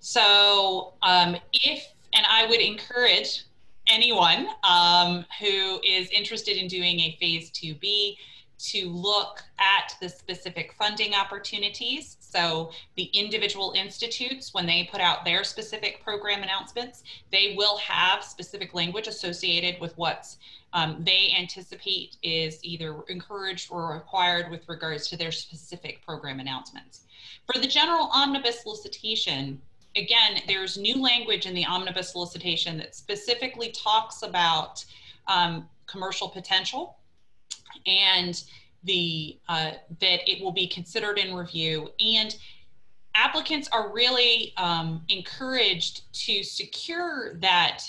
So um, if, and I would encourage anyone um, who is interested in doing a phase 2B to look at the specific funding opportunities So the individual institutes, when they put out their specific program announcements, they will have specific language associated with what's um, they anticipate is either encouraged or required with regards to their specific program announcements. For the general omnibus solicitation, again, there's new language in the omnibus solicitation that specifically talks about um, commercial potential and the uh, that it will be considered in review and applicants are really um, encouraged to secure that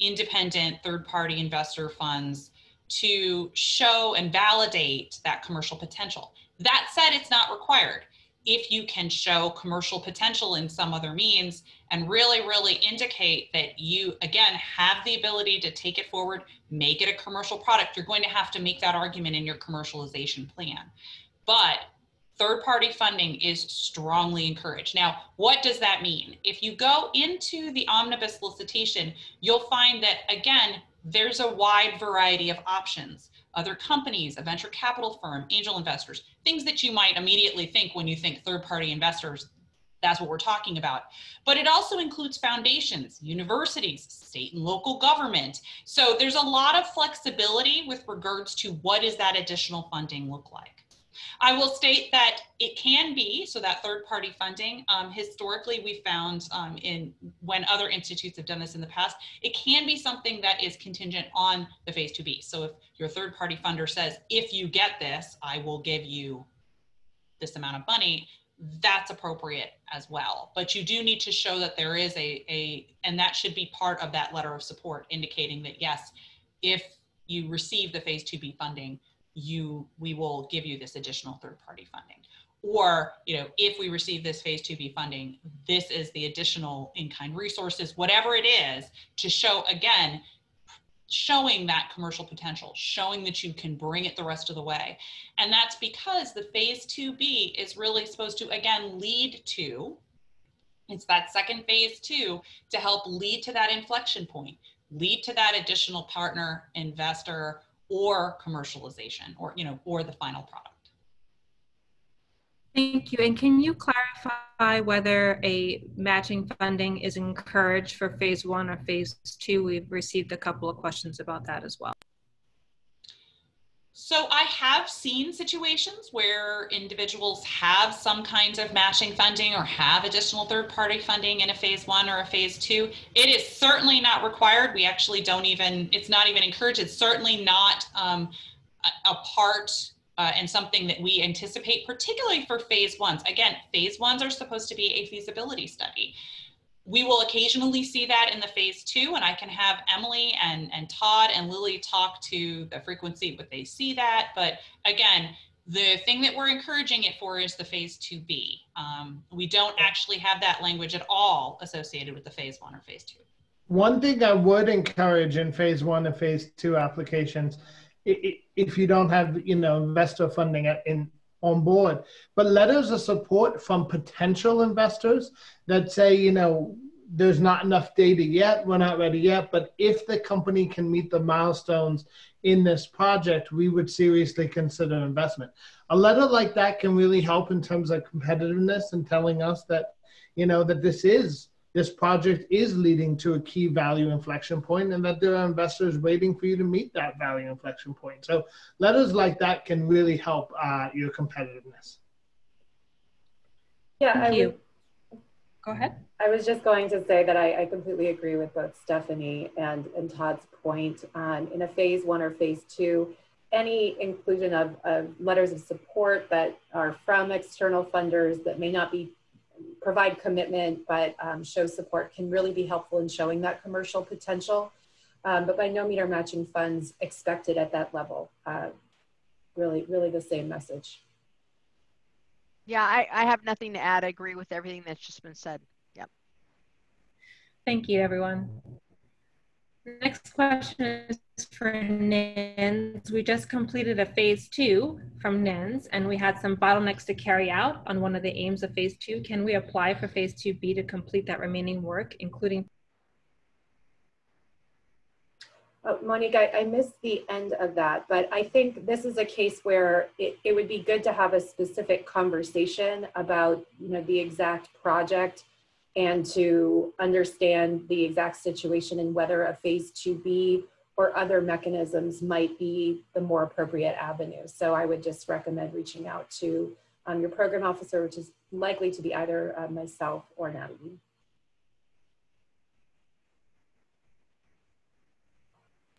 independent third party investor funds to show and validate that commercial potential. That said, it's not required. If you can show commercial potential in some other means and really, really indicate that you, again, have the ability to take it forward, make it a commercial product, you're going to have to make that argument in your commercialization plan. But third party funding is strongly encouraged. Now, what does that mean? If you go into the omnibus solicitation, you'll find that, again, there's a wide variety of options. Other companies, a venture capital firm, angel investors, things that you might immediately think when you think third party investors. That's what we're talking about. But it also includes foundations, universities, state and local government. So there's a lot of flexibility with regards to what does that additional funding look like. I will state that it can be, so that third party funding, um, historically we found um, in when other institutes have done this in the past, it can be something that is contingent on the phase 2B. So if your third party funder says, if you get this, I will give you this amount of money, that's appropriate as well. But you do need to show that there is a, a and that should be part of that letter of support indicating that yes, if you receive the phase 2B funding, you we will give you this additional third party funding. Or you know if we receive this phase 2b funding this is the additional in-kind resources whatever it is to show again showing that commercial potential showing that you can bring it the rest of the way. And that's because the phase 2b is really supposed to again lead to it's that second phase two to help lead to that inflection point lead to that additional partner investor or commercialization or, you know, or the final product. Thank you. And can you clarify whether a matching funding is encouraged for phase one or phase two? We've received a couple of questions about that as well. So I have seen situations where individuals have some kinds of matching funding or have additional third party funding in a phase one or a phase two. It is certainly not required. We actually don't even, it's not even encouraged. It's certainly not um, a, part uh, and something that we anticipate, particularly for phase ones. Again, phase ones are supposed to be a feasibility study we will occasionally see that in the phase two, and I can have Emily and, and Todd and Lili talk to the frequency, but they see that. But again, the thing that we're encouraging it for is the phase 2B. Um, we don't actually have that language at all associated with the phase one or phase two. One thing I would encourage in phase one and phase two applications, if you don't have, you know, investor funding in on board, but letters of support from potential investors that say, you know, there's not enough data yet, we're not ready yet, but if the company can meet the milestones in this project, we would seriously consider investment. A letter like that can really help in terms of competitiveness and telling us that, you know, that this is this project is leading to a key value inflection point and that there are investors waiting for you to meet that value inflection point. So letters like that can really help uh, your competitiveness. Yeah, Thank I you. Would, Go ahead. I was just going to say that I, I completely agree with both Stephanie and, and Todd's point. Um, in a phase one or phase two, any inclusion of, of letters of support that are from external funders that may not be provide commitment but um, show support can really be helpful in showing that commercial potential. Um, but by no means are matching funds expected at that level. Uh, really, really the same message. Yeah, I, I have nothing to add. I agree with everything that's just been said. Yep. Thank you, everyone. Next question is for NINDS. We just completed a phase two from NINDS and we had some bottlenecks to carry out on one of the aims of phase two. Can we apply for phase 2B to complete that remaining work, including Oh, Monique, I, I, missed the end of that, but I think this is a case where it, it would be good to have a specific conversation about you know the exact project and to understand the exact situation and whether a phase 2B or other mechanisms might be the more appropriate avenue. So I would just recommend reaching out to um, your program officer, which is likely to be either uh, myself or Natalie.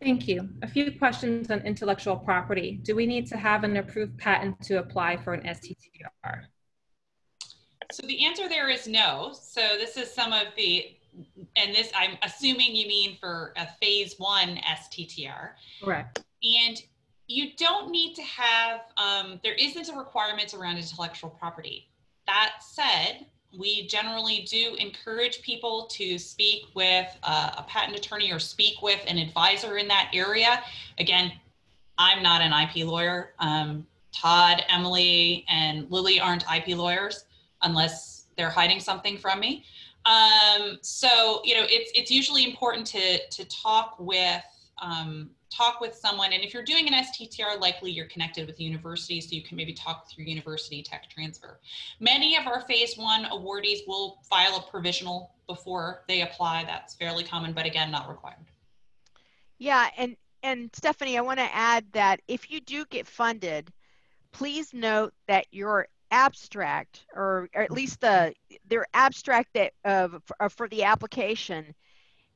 Thank you. A few questions on intellectual property. Do we need to have an approved patent to apply for an STTR? So the answer there is no. So this is some of the, and this I'm assuming you mean for a phase one STTR. Correct. And you don't need to have, um, there isn't a requirement around intellectual property. That said, we generally do encourage people to speak with uh, a patent attorney or speak with an advisor in that area. Again, I'm not an IP lawyer. Um, Todd, Emily, and Lili aren't IP lawyers unless they're hiding something from me. Um, so, you know, it's, it's usually important to, to talk with um, talk with someone. And if you're doing an STTR, likely you're connected with the university, so you can maybe talk through university tech transfer. Many of our phase one awardees will file a provisional before they apply. That's fairly common, but again, not required. Yeah, and, and Stephanie, I want to add that if you do get funded, please note that your abstract, or, or at least the their abstract that uh, for, for the application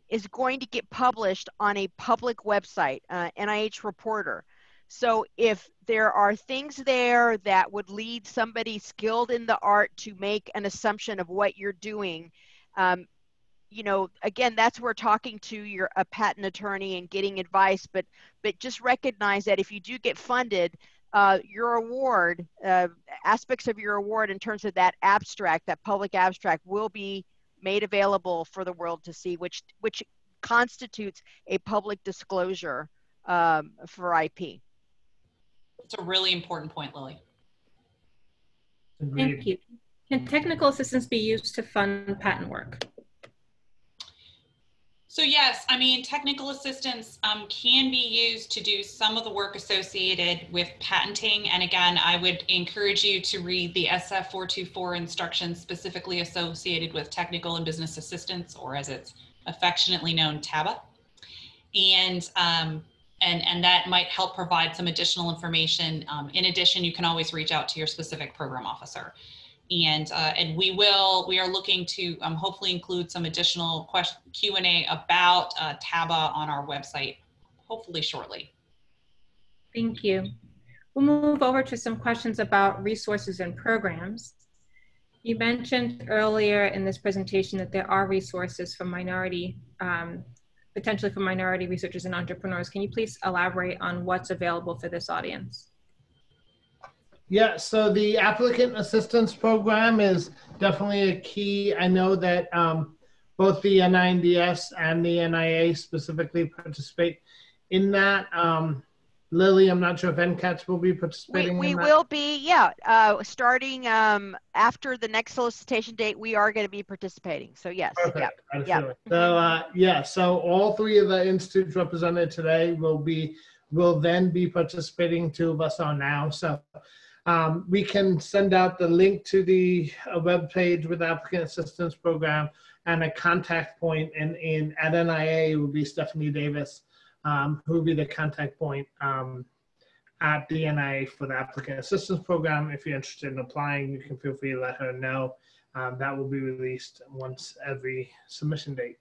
is going to get published on a public website, uh, NIH Reporter. So if there are things there that would lead somebody skilled in the art to make an assumption of what you're doing, um, you know, again, that's where talking to your a patent attorney and getting advice. But but just recognize that if you do get funded, uh, your award, uh, aspects of your award in terms of that abstract, that public abstract, will be made available for the world to see, which which constitutes a public disclosure um, for IP. It's a really important point, Lili. Thank you. Can technical assistance be used to fund patent work? So yes, I mean, technical assistance um, can be used to do some of the work associated with patenting. And again, I would encourage you to read the SF 424 instructions specifically associated with technical and business assistance, or as it's affectionately known, TABA. And, um, and, and that might help provide some additional information. Um, in addition, you can always reach out to your specific program officer and uh, and we will we are looking to um, hopefully include some additional question Q and A about uh, TABA on our website, hopefully shortly. Thank you. We'll move over to some questions about resources and programs. You mentioned earlier in this presentation that there are resources for minority, um, potentially for minority researchers and entrepreneurs. Can you please elaborate on what's available for this audience? Yeah, so the applicant assistance program is definitely a key. I know that um, both the NINDS and the NIA specifically participate in that. Um, Lili, I'm not sure if NCATS will be participating. We, we will be, yeah. Uh, starting um, after the next solicitation date, we are going to be participating. So yes, yeah, yeah. So uh, yeah, so all three of the institutes represented today will be will then be participating. Two of us are now. So um, we can send out the link to the uh, web page with applicant assistance program and a contact point in, in at NIA would be Stephanie Davis, um, who would be the contact point um, at the NIA for the applicant assistance program. If you're interested in applying, you can feel free to let her know. Um, that will be released once every submission date.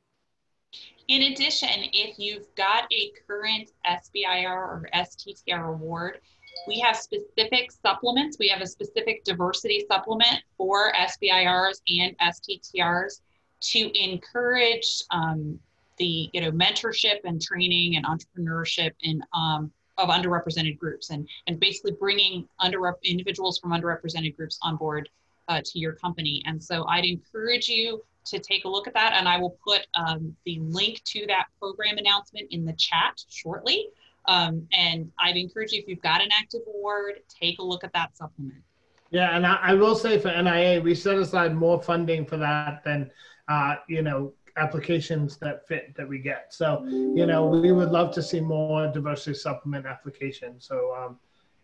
In addition, if you've got a current SBIR or STTR award, we have specific supplements. We have a specific diversity supplement for SBIRs and STTRs to encourage um, the you know mentorship and training and entrepreneurship in um, of underrepresented groups and and basically bringing under individuals from underrepresented groups on board uh, to your company. And so I'd encourage you to take a look at that, and I will put um, the link to that program announcement in the chat shortly. Um, and I'd encourage you, if you've got an active award, take a look at that supplement. Yeah, and I, I will say for NIA, we set aside more funding for that than, uh, you know, applications that fit that we get. So, you know, we would love to see more diversity supplement applications. So, um,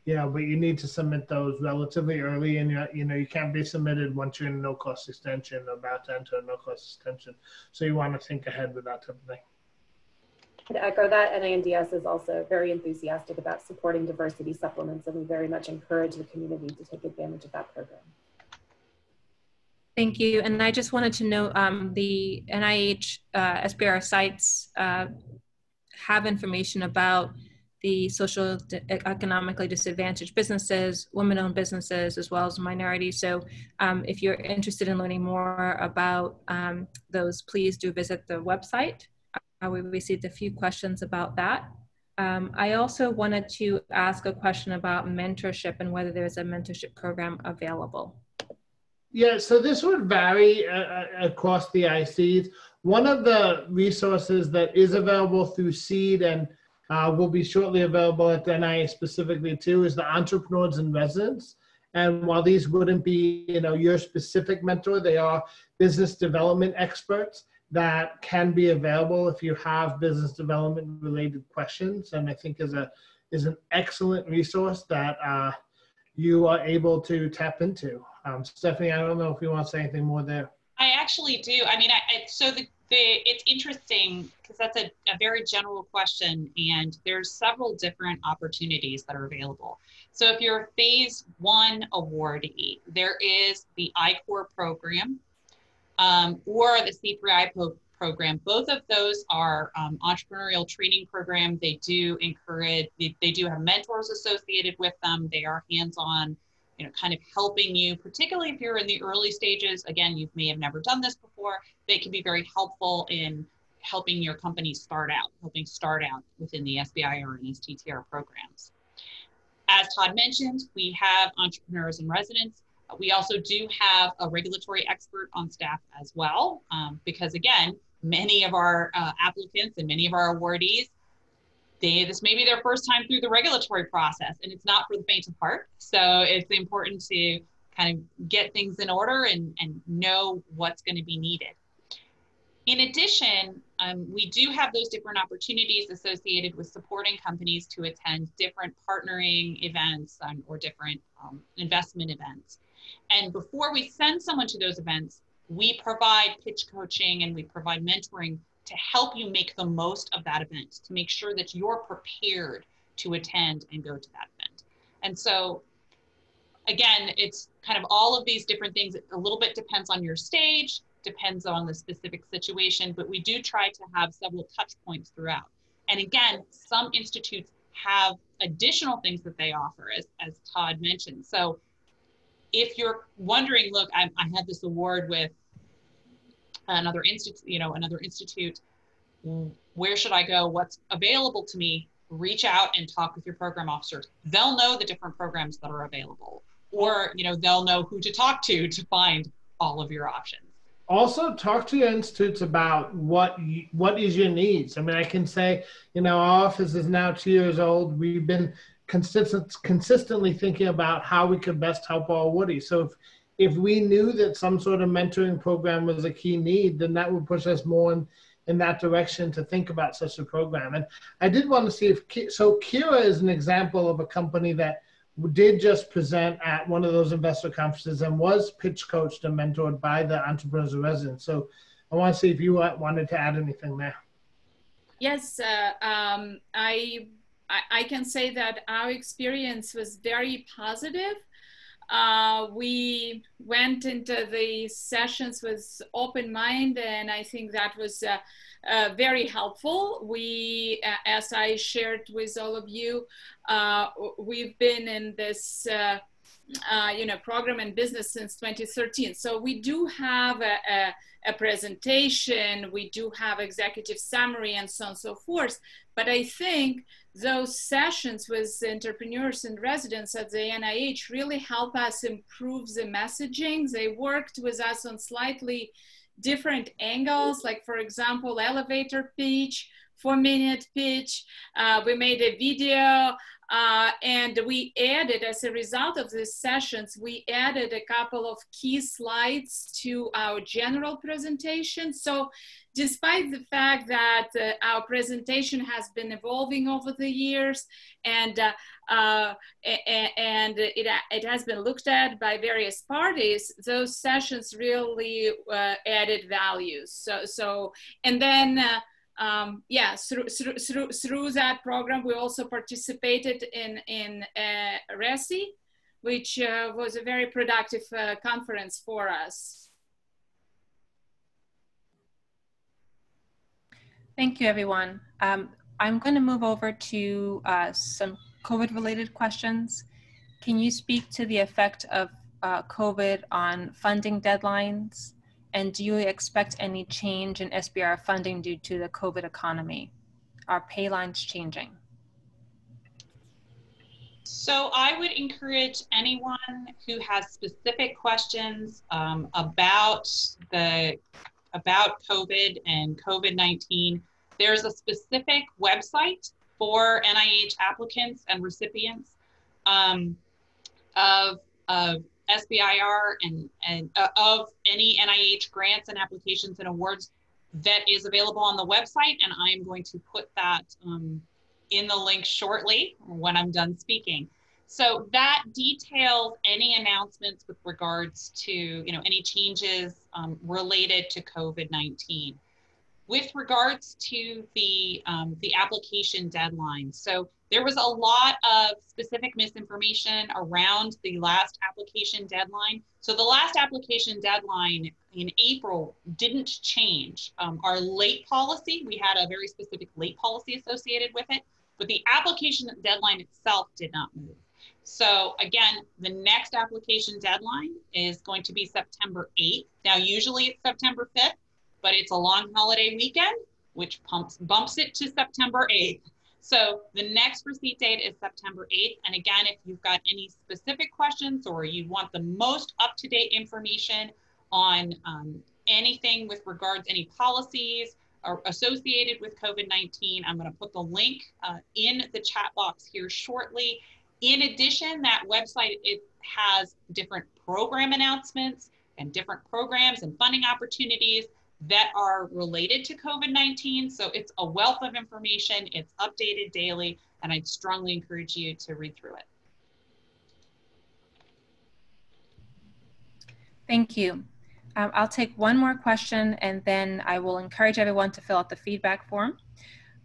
you know, but you need to submit those relatively early, and you you know you can't be submitted once you're in no cost extension, about to enter a no cost extension. So you want to think ahead with that type of thing. I'd echo that. NINDS is also very enthusiastic about supporting diversity supplements, and we very much encourage the community to take advantage of that program. Thank you. And I just wanted to note um, the NIH uh, SBIR sites uh, have information about the social economically disadvantaged businesses, women-owned businesses, as well as minorities. So um, if you're interested in learning more about um, those, please do visit the website. Uh, we received a few questions about that. Um, I also wanted to ask a question about mentorship and whether there's a mentorship program available. Yeah, so this would vary uh, uh across the ICs. One of the resources that is available through SEED and uh, will be shortly available at the NIH specifically too is the entrepreneurs in residence. And while these wouldn't be, you know, your specific mentor, they are business development experts that can be available if you have business development related questions. And I think is a is an excellent resource that uh, you are able to tap into. Um, Stephanie, I don't know if you want to say anything more there. I actually do. I mean, I, I so the the, it's interesting because that's a, a very general question and there's several different opportunities that are available. So if you're a phase one awardee, there is the I-Corps program um, or the C3I program. Both of those are um, entrepreneurial training program. They do encourage, they, they do have mentors associated with them. They are hands-on you know, kind of helping you, particularly if you're in the early stages. Again, you may have never done this before. They can be very helpful in helping your company start out, helping start out within the SBIR and STTR programs. As Todd mentioned, we have entrepreneurs in residence. We also do have a regulatory expert on staff as well, um, because again, many of our uh, applicants and many of our awardees they this may be their first time through the regulatory process and it's not for the faint of heart. So it's important to kind of get things in order and, and know what's going to be needed. In addition um, we do have those different opportunities associated with supporting companies to attend different partnering events um, or different um, investment events and before we send someone to those events we provide pitch coaching and we provide mentoring to help you make the most of that event, to make sure that you're prepared to attend and go to that event. And so, again, it's kind of all of these different things. A little bit depends on your stage, depends on the specific situation, but we do try to have several touch points throughout. And again, some institutes have additional things that they offer, as, as Todd mentioned. So if you're wondering, look, I, I had this award with another institute, you know, another institute. Where should I go? What's available to me? Reach out and talk with your program officers. They'll know the different programs that are available, or you know, they'll know who to talk to to find all of your options. Also, talk to your institutes about what you, what is your needs. I mean, I can say, you know, our office is now two years old. We've been consistent, consistently thinking about how we could best help all Woody. So if if we knew that some sort of mentoring program was a key need, then that would push us more in, in that direction to think about such a program. And I did want to see if, so Kira is an example of a company that did just present at one of those investor conferences and was pitch coached and mentored by the entrepreneurs of residence. So I want to see if you wanted to add anything there. Yes, uh, um, I, I, can say that our experience was very positive. Uh, we went into the sessions with open mind and i think that was uh, uh, very helpful. We as i shared with all of you uh, we've been in this uh, uh, you know program and business since 2013 so we do have a, a, a presentation we do have executive summary and so on and so forth. But i think those sessions with entrepreneurs and residents at the NIH really help us improve the messaging. They worked with us on slightly different angles, like for example, elevator pitch, four minute pitch. Uh, we made a video uh, and we added, as a result of these sessions, we added a couple of key slides to our general presentation. So despite the fact that uh, our presentation has been evolving over the years and, uh, uh, and it, it has been looked at by various parties, those sessions really uh, added values. So, so and then um, yeah, through, through, through, that program, we also participated in, in uh, RESI, which uh, was a very productive uh, conference for us. Thank you, everyone. Um, I'm going to move over to uh, some COVID-related questions. Can you speak to the effect of uh, COVID on funding deadlines and do you expect any change in SBIR funding due to the COVID economy? Are pay lines changing? So I would encourage anyone who has specific questions um, about the about COVID and COVID-19. There's a specific website for NIH applicants and recipients um, of, of SBIR and, and uh, of any NIH grants and applications and awards that is available on the website. And I'm going to put that um, in the link shortly when I'm done speaking. So that details any announcements with regards to, you know, any changes um, related to COVID-19. With regards to the, um, the application deadline, so there was a lot of specific misinformation around the last application deadline. So the last application deadline in April didn't change. Um, our late policy, we had a very specific late policy associated with it, but the application deadline itself did not move. So again, the next application deadline is going to be September 8th. Now, usually it's September 5th, but it's a long holiday weekend, which pumps, bumps it to September 8th. So the next receipt date is September 8th. And again, if you've got any specific questions or you want the most up-to-date information on um, anything with regards, any policies or associated with COVID-19, I'm gonna put the link uh, in the chat box here shortly. In addition, that website, it has different program announcements and different programs and funding opportunities that are related to COVID-19. So it's a wealth of information, it's updated daily, and I'd strongly encourage you to read through it. Thank you. Um, I'll take one more question and then I will encourage everyone to fill out the feedback form.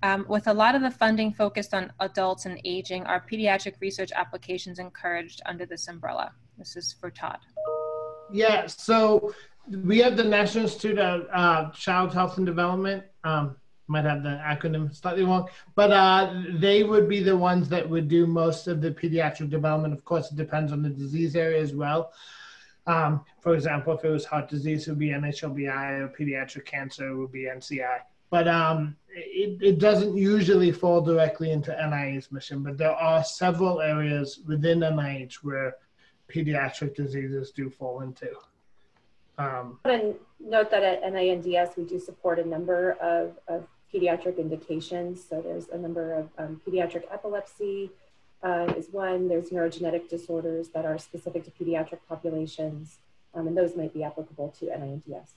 Um, with a lot of the funding focused on adults and aging, are pediatric research applications encouraged under this umbrella? This is for Todd. Yeah, so we have the National Institute of uh, Child Health and Development. Um, might have the acronym slightly wrong, but uh, they would be the ones that would do most of the pediatric development. Of course, it depends on the disease area as well. Um, for example, if it was heart disease, it would be NHLBI, or pediatric cancer, would be NCI. But um, it, it doesn't usually fall directly into NIH's mission, but there are several areas within NIH where pediatric diseases do fall into. Um, and note that at NINDS, we do support a number of, of pediatric indications. So there's a number of um, pediatric epilepsy uh, is one. There's neurogenetic disorders that are specific to pediatric populations, um, and those might be applicable to NINDS.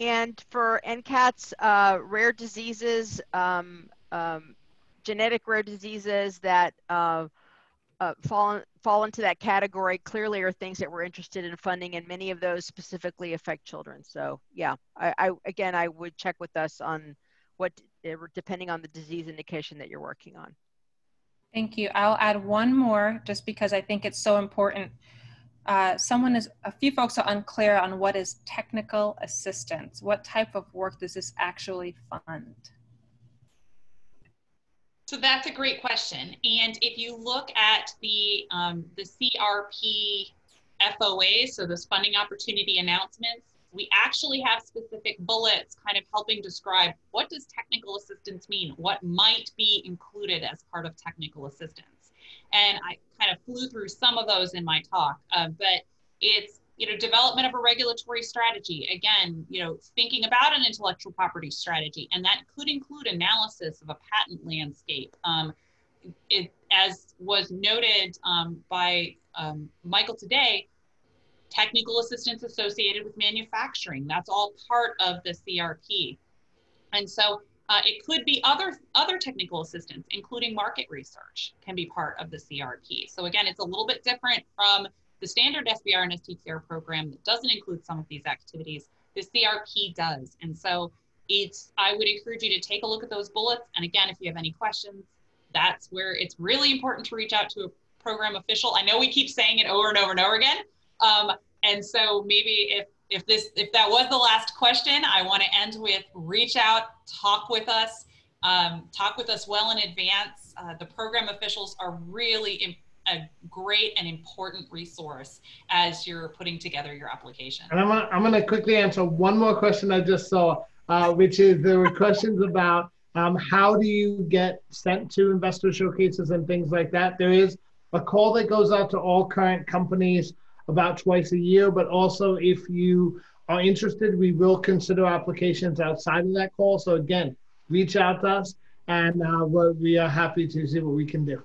And for NCATS, uh, rare diseases, um, um, genetic rare diseases that uh, uh, fall fall into that category clearly are things that we're interested in funding, and many of those specifically affect children. So yeah, I, I again I would check with us on what eh, depending on the disease indication that you're working on. Thank you. I'll add one more just because I think it's so important. Uh, someone is, a few folks are unclear on what is technical assistance. What type of work does this actually fund? So that's a great question. And if you look at the, um, the CRP FOA, so those funding opportunity announcements, we actually have specific bullets kind of helping describe what does technical assistance mean? What might be included as part of technical assistance? And I kind of flew through some of those in my talk, uh, but it's you know, development of a regulatory strategy. Again, you know, thinking about an intellectual property strategy, and that could include analysis of a patent landscape. Um, it, as was noted um, by um, Michael today, technical assistance associated with manufacturing. That's all part of the CRP. And so uh, it could be other, other technical assistance, including market research can be part of the CRP. So again, it's a little bit different from the standard SBIR and STTR program that doesn't include some of these activities. The CRP does. And so it's, I would encourage you to take a look at those bullets. And again, if you have any questions, that's where it's really important to reach out to a program official. I know we keep saying it over and over and over again. Um, and so maybe if if this if that was the last question, I want to end with reach out, talk with us, um, talk with us well in advance. Uh, the program officials are really a great and important resource as you're putting together your application. And I'm gonna, I'm gonna quickly answer one more question I just saw, uh, which is there were questions about um, how do you get sent to investor showcases and things like that. There is a call that goes out to all current companies about twice a year, but also if you are interested, we will consider applications outside of that call. So again, reach out to us and uh, we are happy to see what we can do.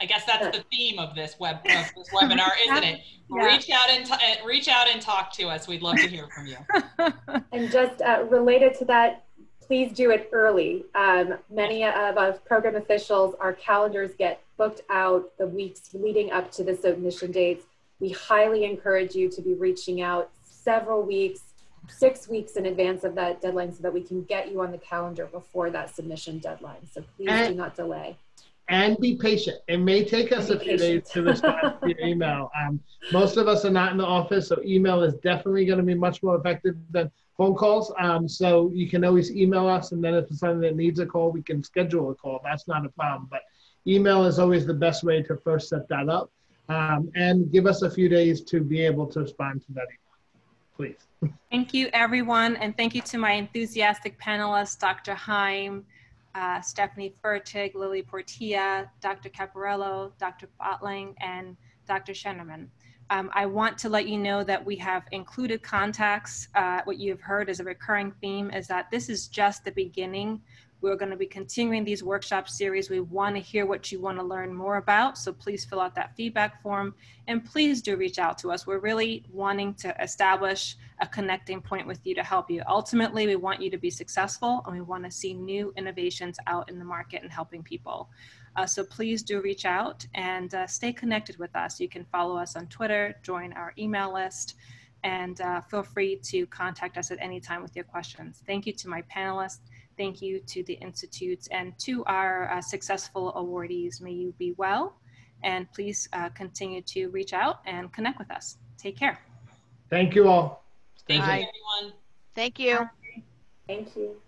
I guess that's the theme of this web of this webinar, isn't it? Yeah. Reach out and uh, reach out and talk to us. We'd love to hear from you. and just uh, related to that, please do it early. Um, many of us program officials, our calendars get booked out the weeks leading up to the submission dates. We highly encourage you to be reaching out several weeks, six weeks in advance of that deadline so that we can get you on the calendar before that submission deadline. So please and, do not delay. And be patient. It may take us a few patient. days to respond to your email. Um, most of us are not in the office, so email is definitely going to be much more effective than phone calls. Um, so you can always email us, and then if it's something that needs a call, we can schedule a call. That's not a problem. But email is always the best way to first set that up um, and give us a few days to be able to respond to that email, please. Thank you, everyone, and thank you to my enthusiastic panelists, Dr. Haim, uh, Stephanie Fertig, Lili Portilla, Dr. Caporello, Dr. Bottlang, and Dr. Sheinerman. Um, I want to let you know that we have included contacts. Uh, what you've heard as a recurring theme is that this is just the beginning we're going to be continuing these workshop series. We want to hear what you want to learn more about. So please fill out that feedback form and please do reach out to us. We're really wanting to establish a connecting point with you to help you. Ultimately, we want you to be successful and we want to see new innovations out in the market and helping people. Uh, so please do reach out and uh, stay connected with us. You can follow us on Twitter, join our email list, and uh, feel free to contact us at any time with your questions. Thank you to my panelists. Thank you to the institutes and to our uh, successful awardees. May you be well and please uh, continue to reach out and connect with us. Take care. Thank you all. Thank Bye. you, everyone. Thank you. Thank you.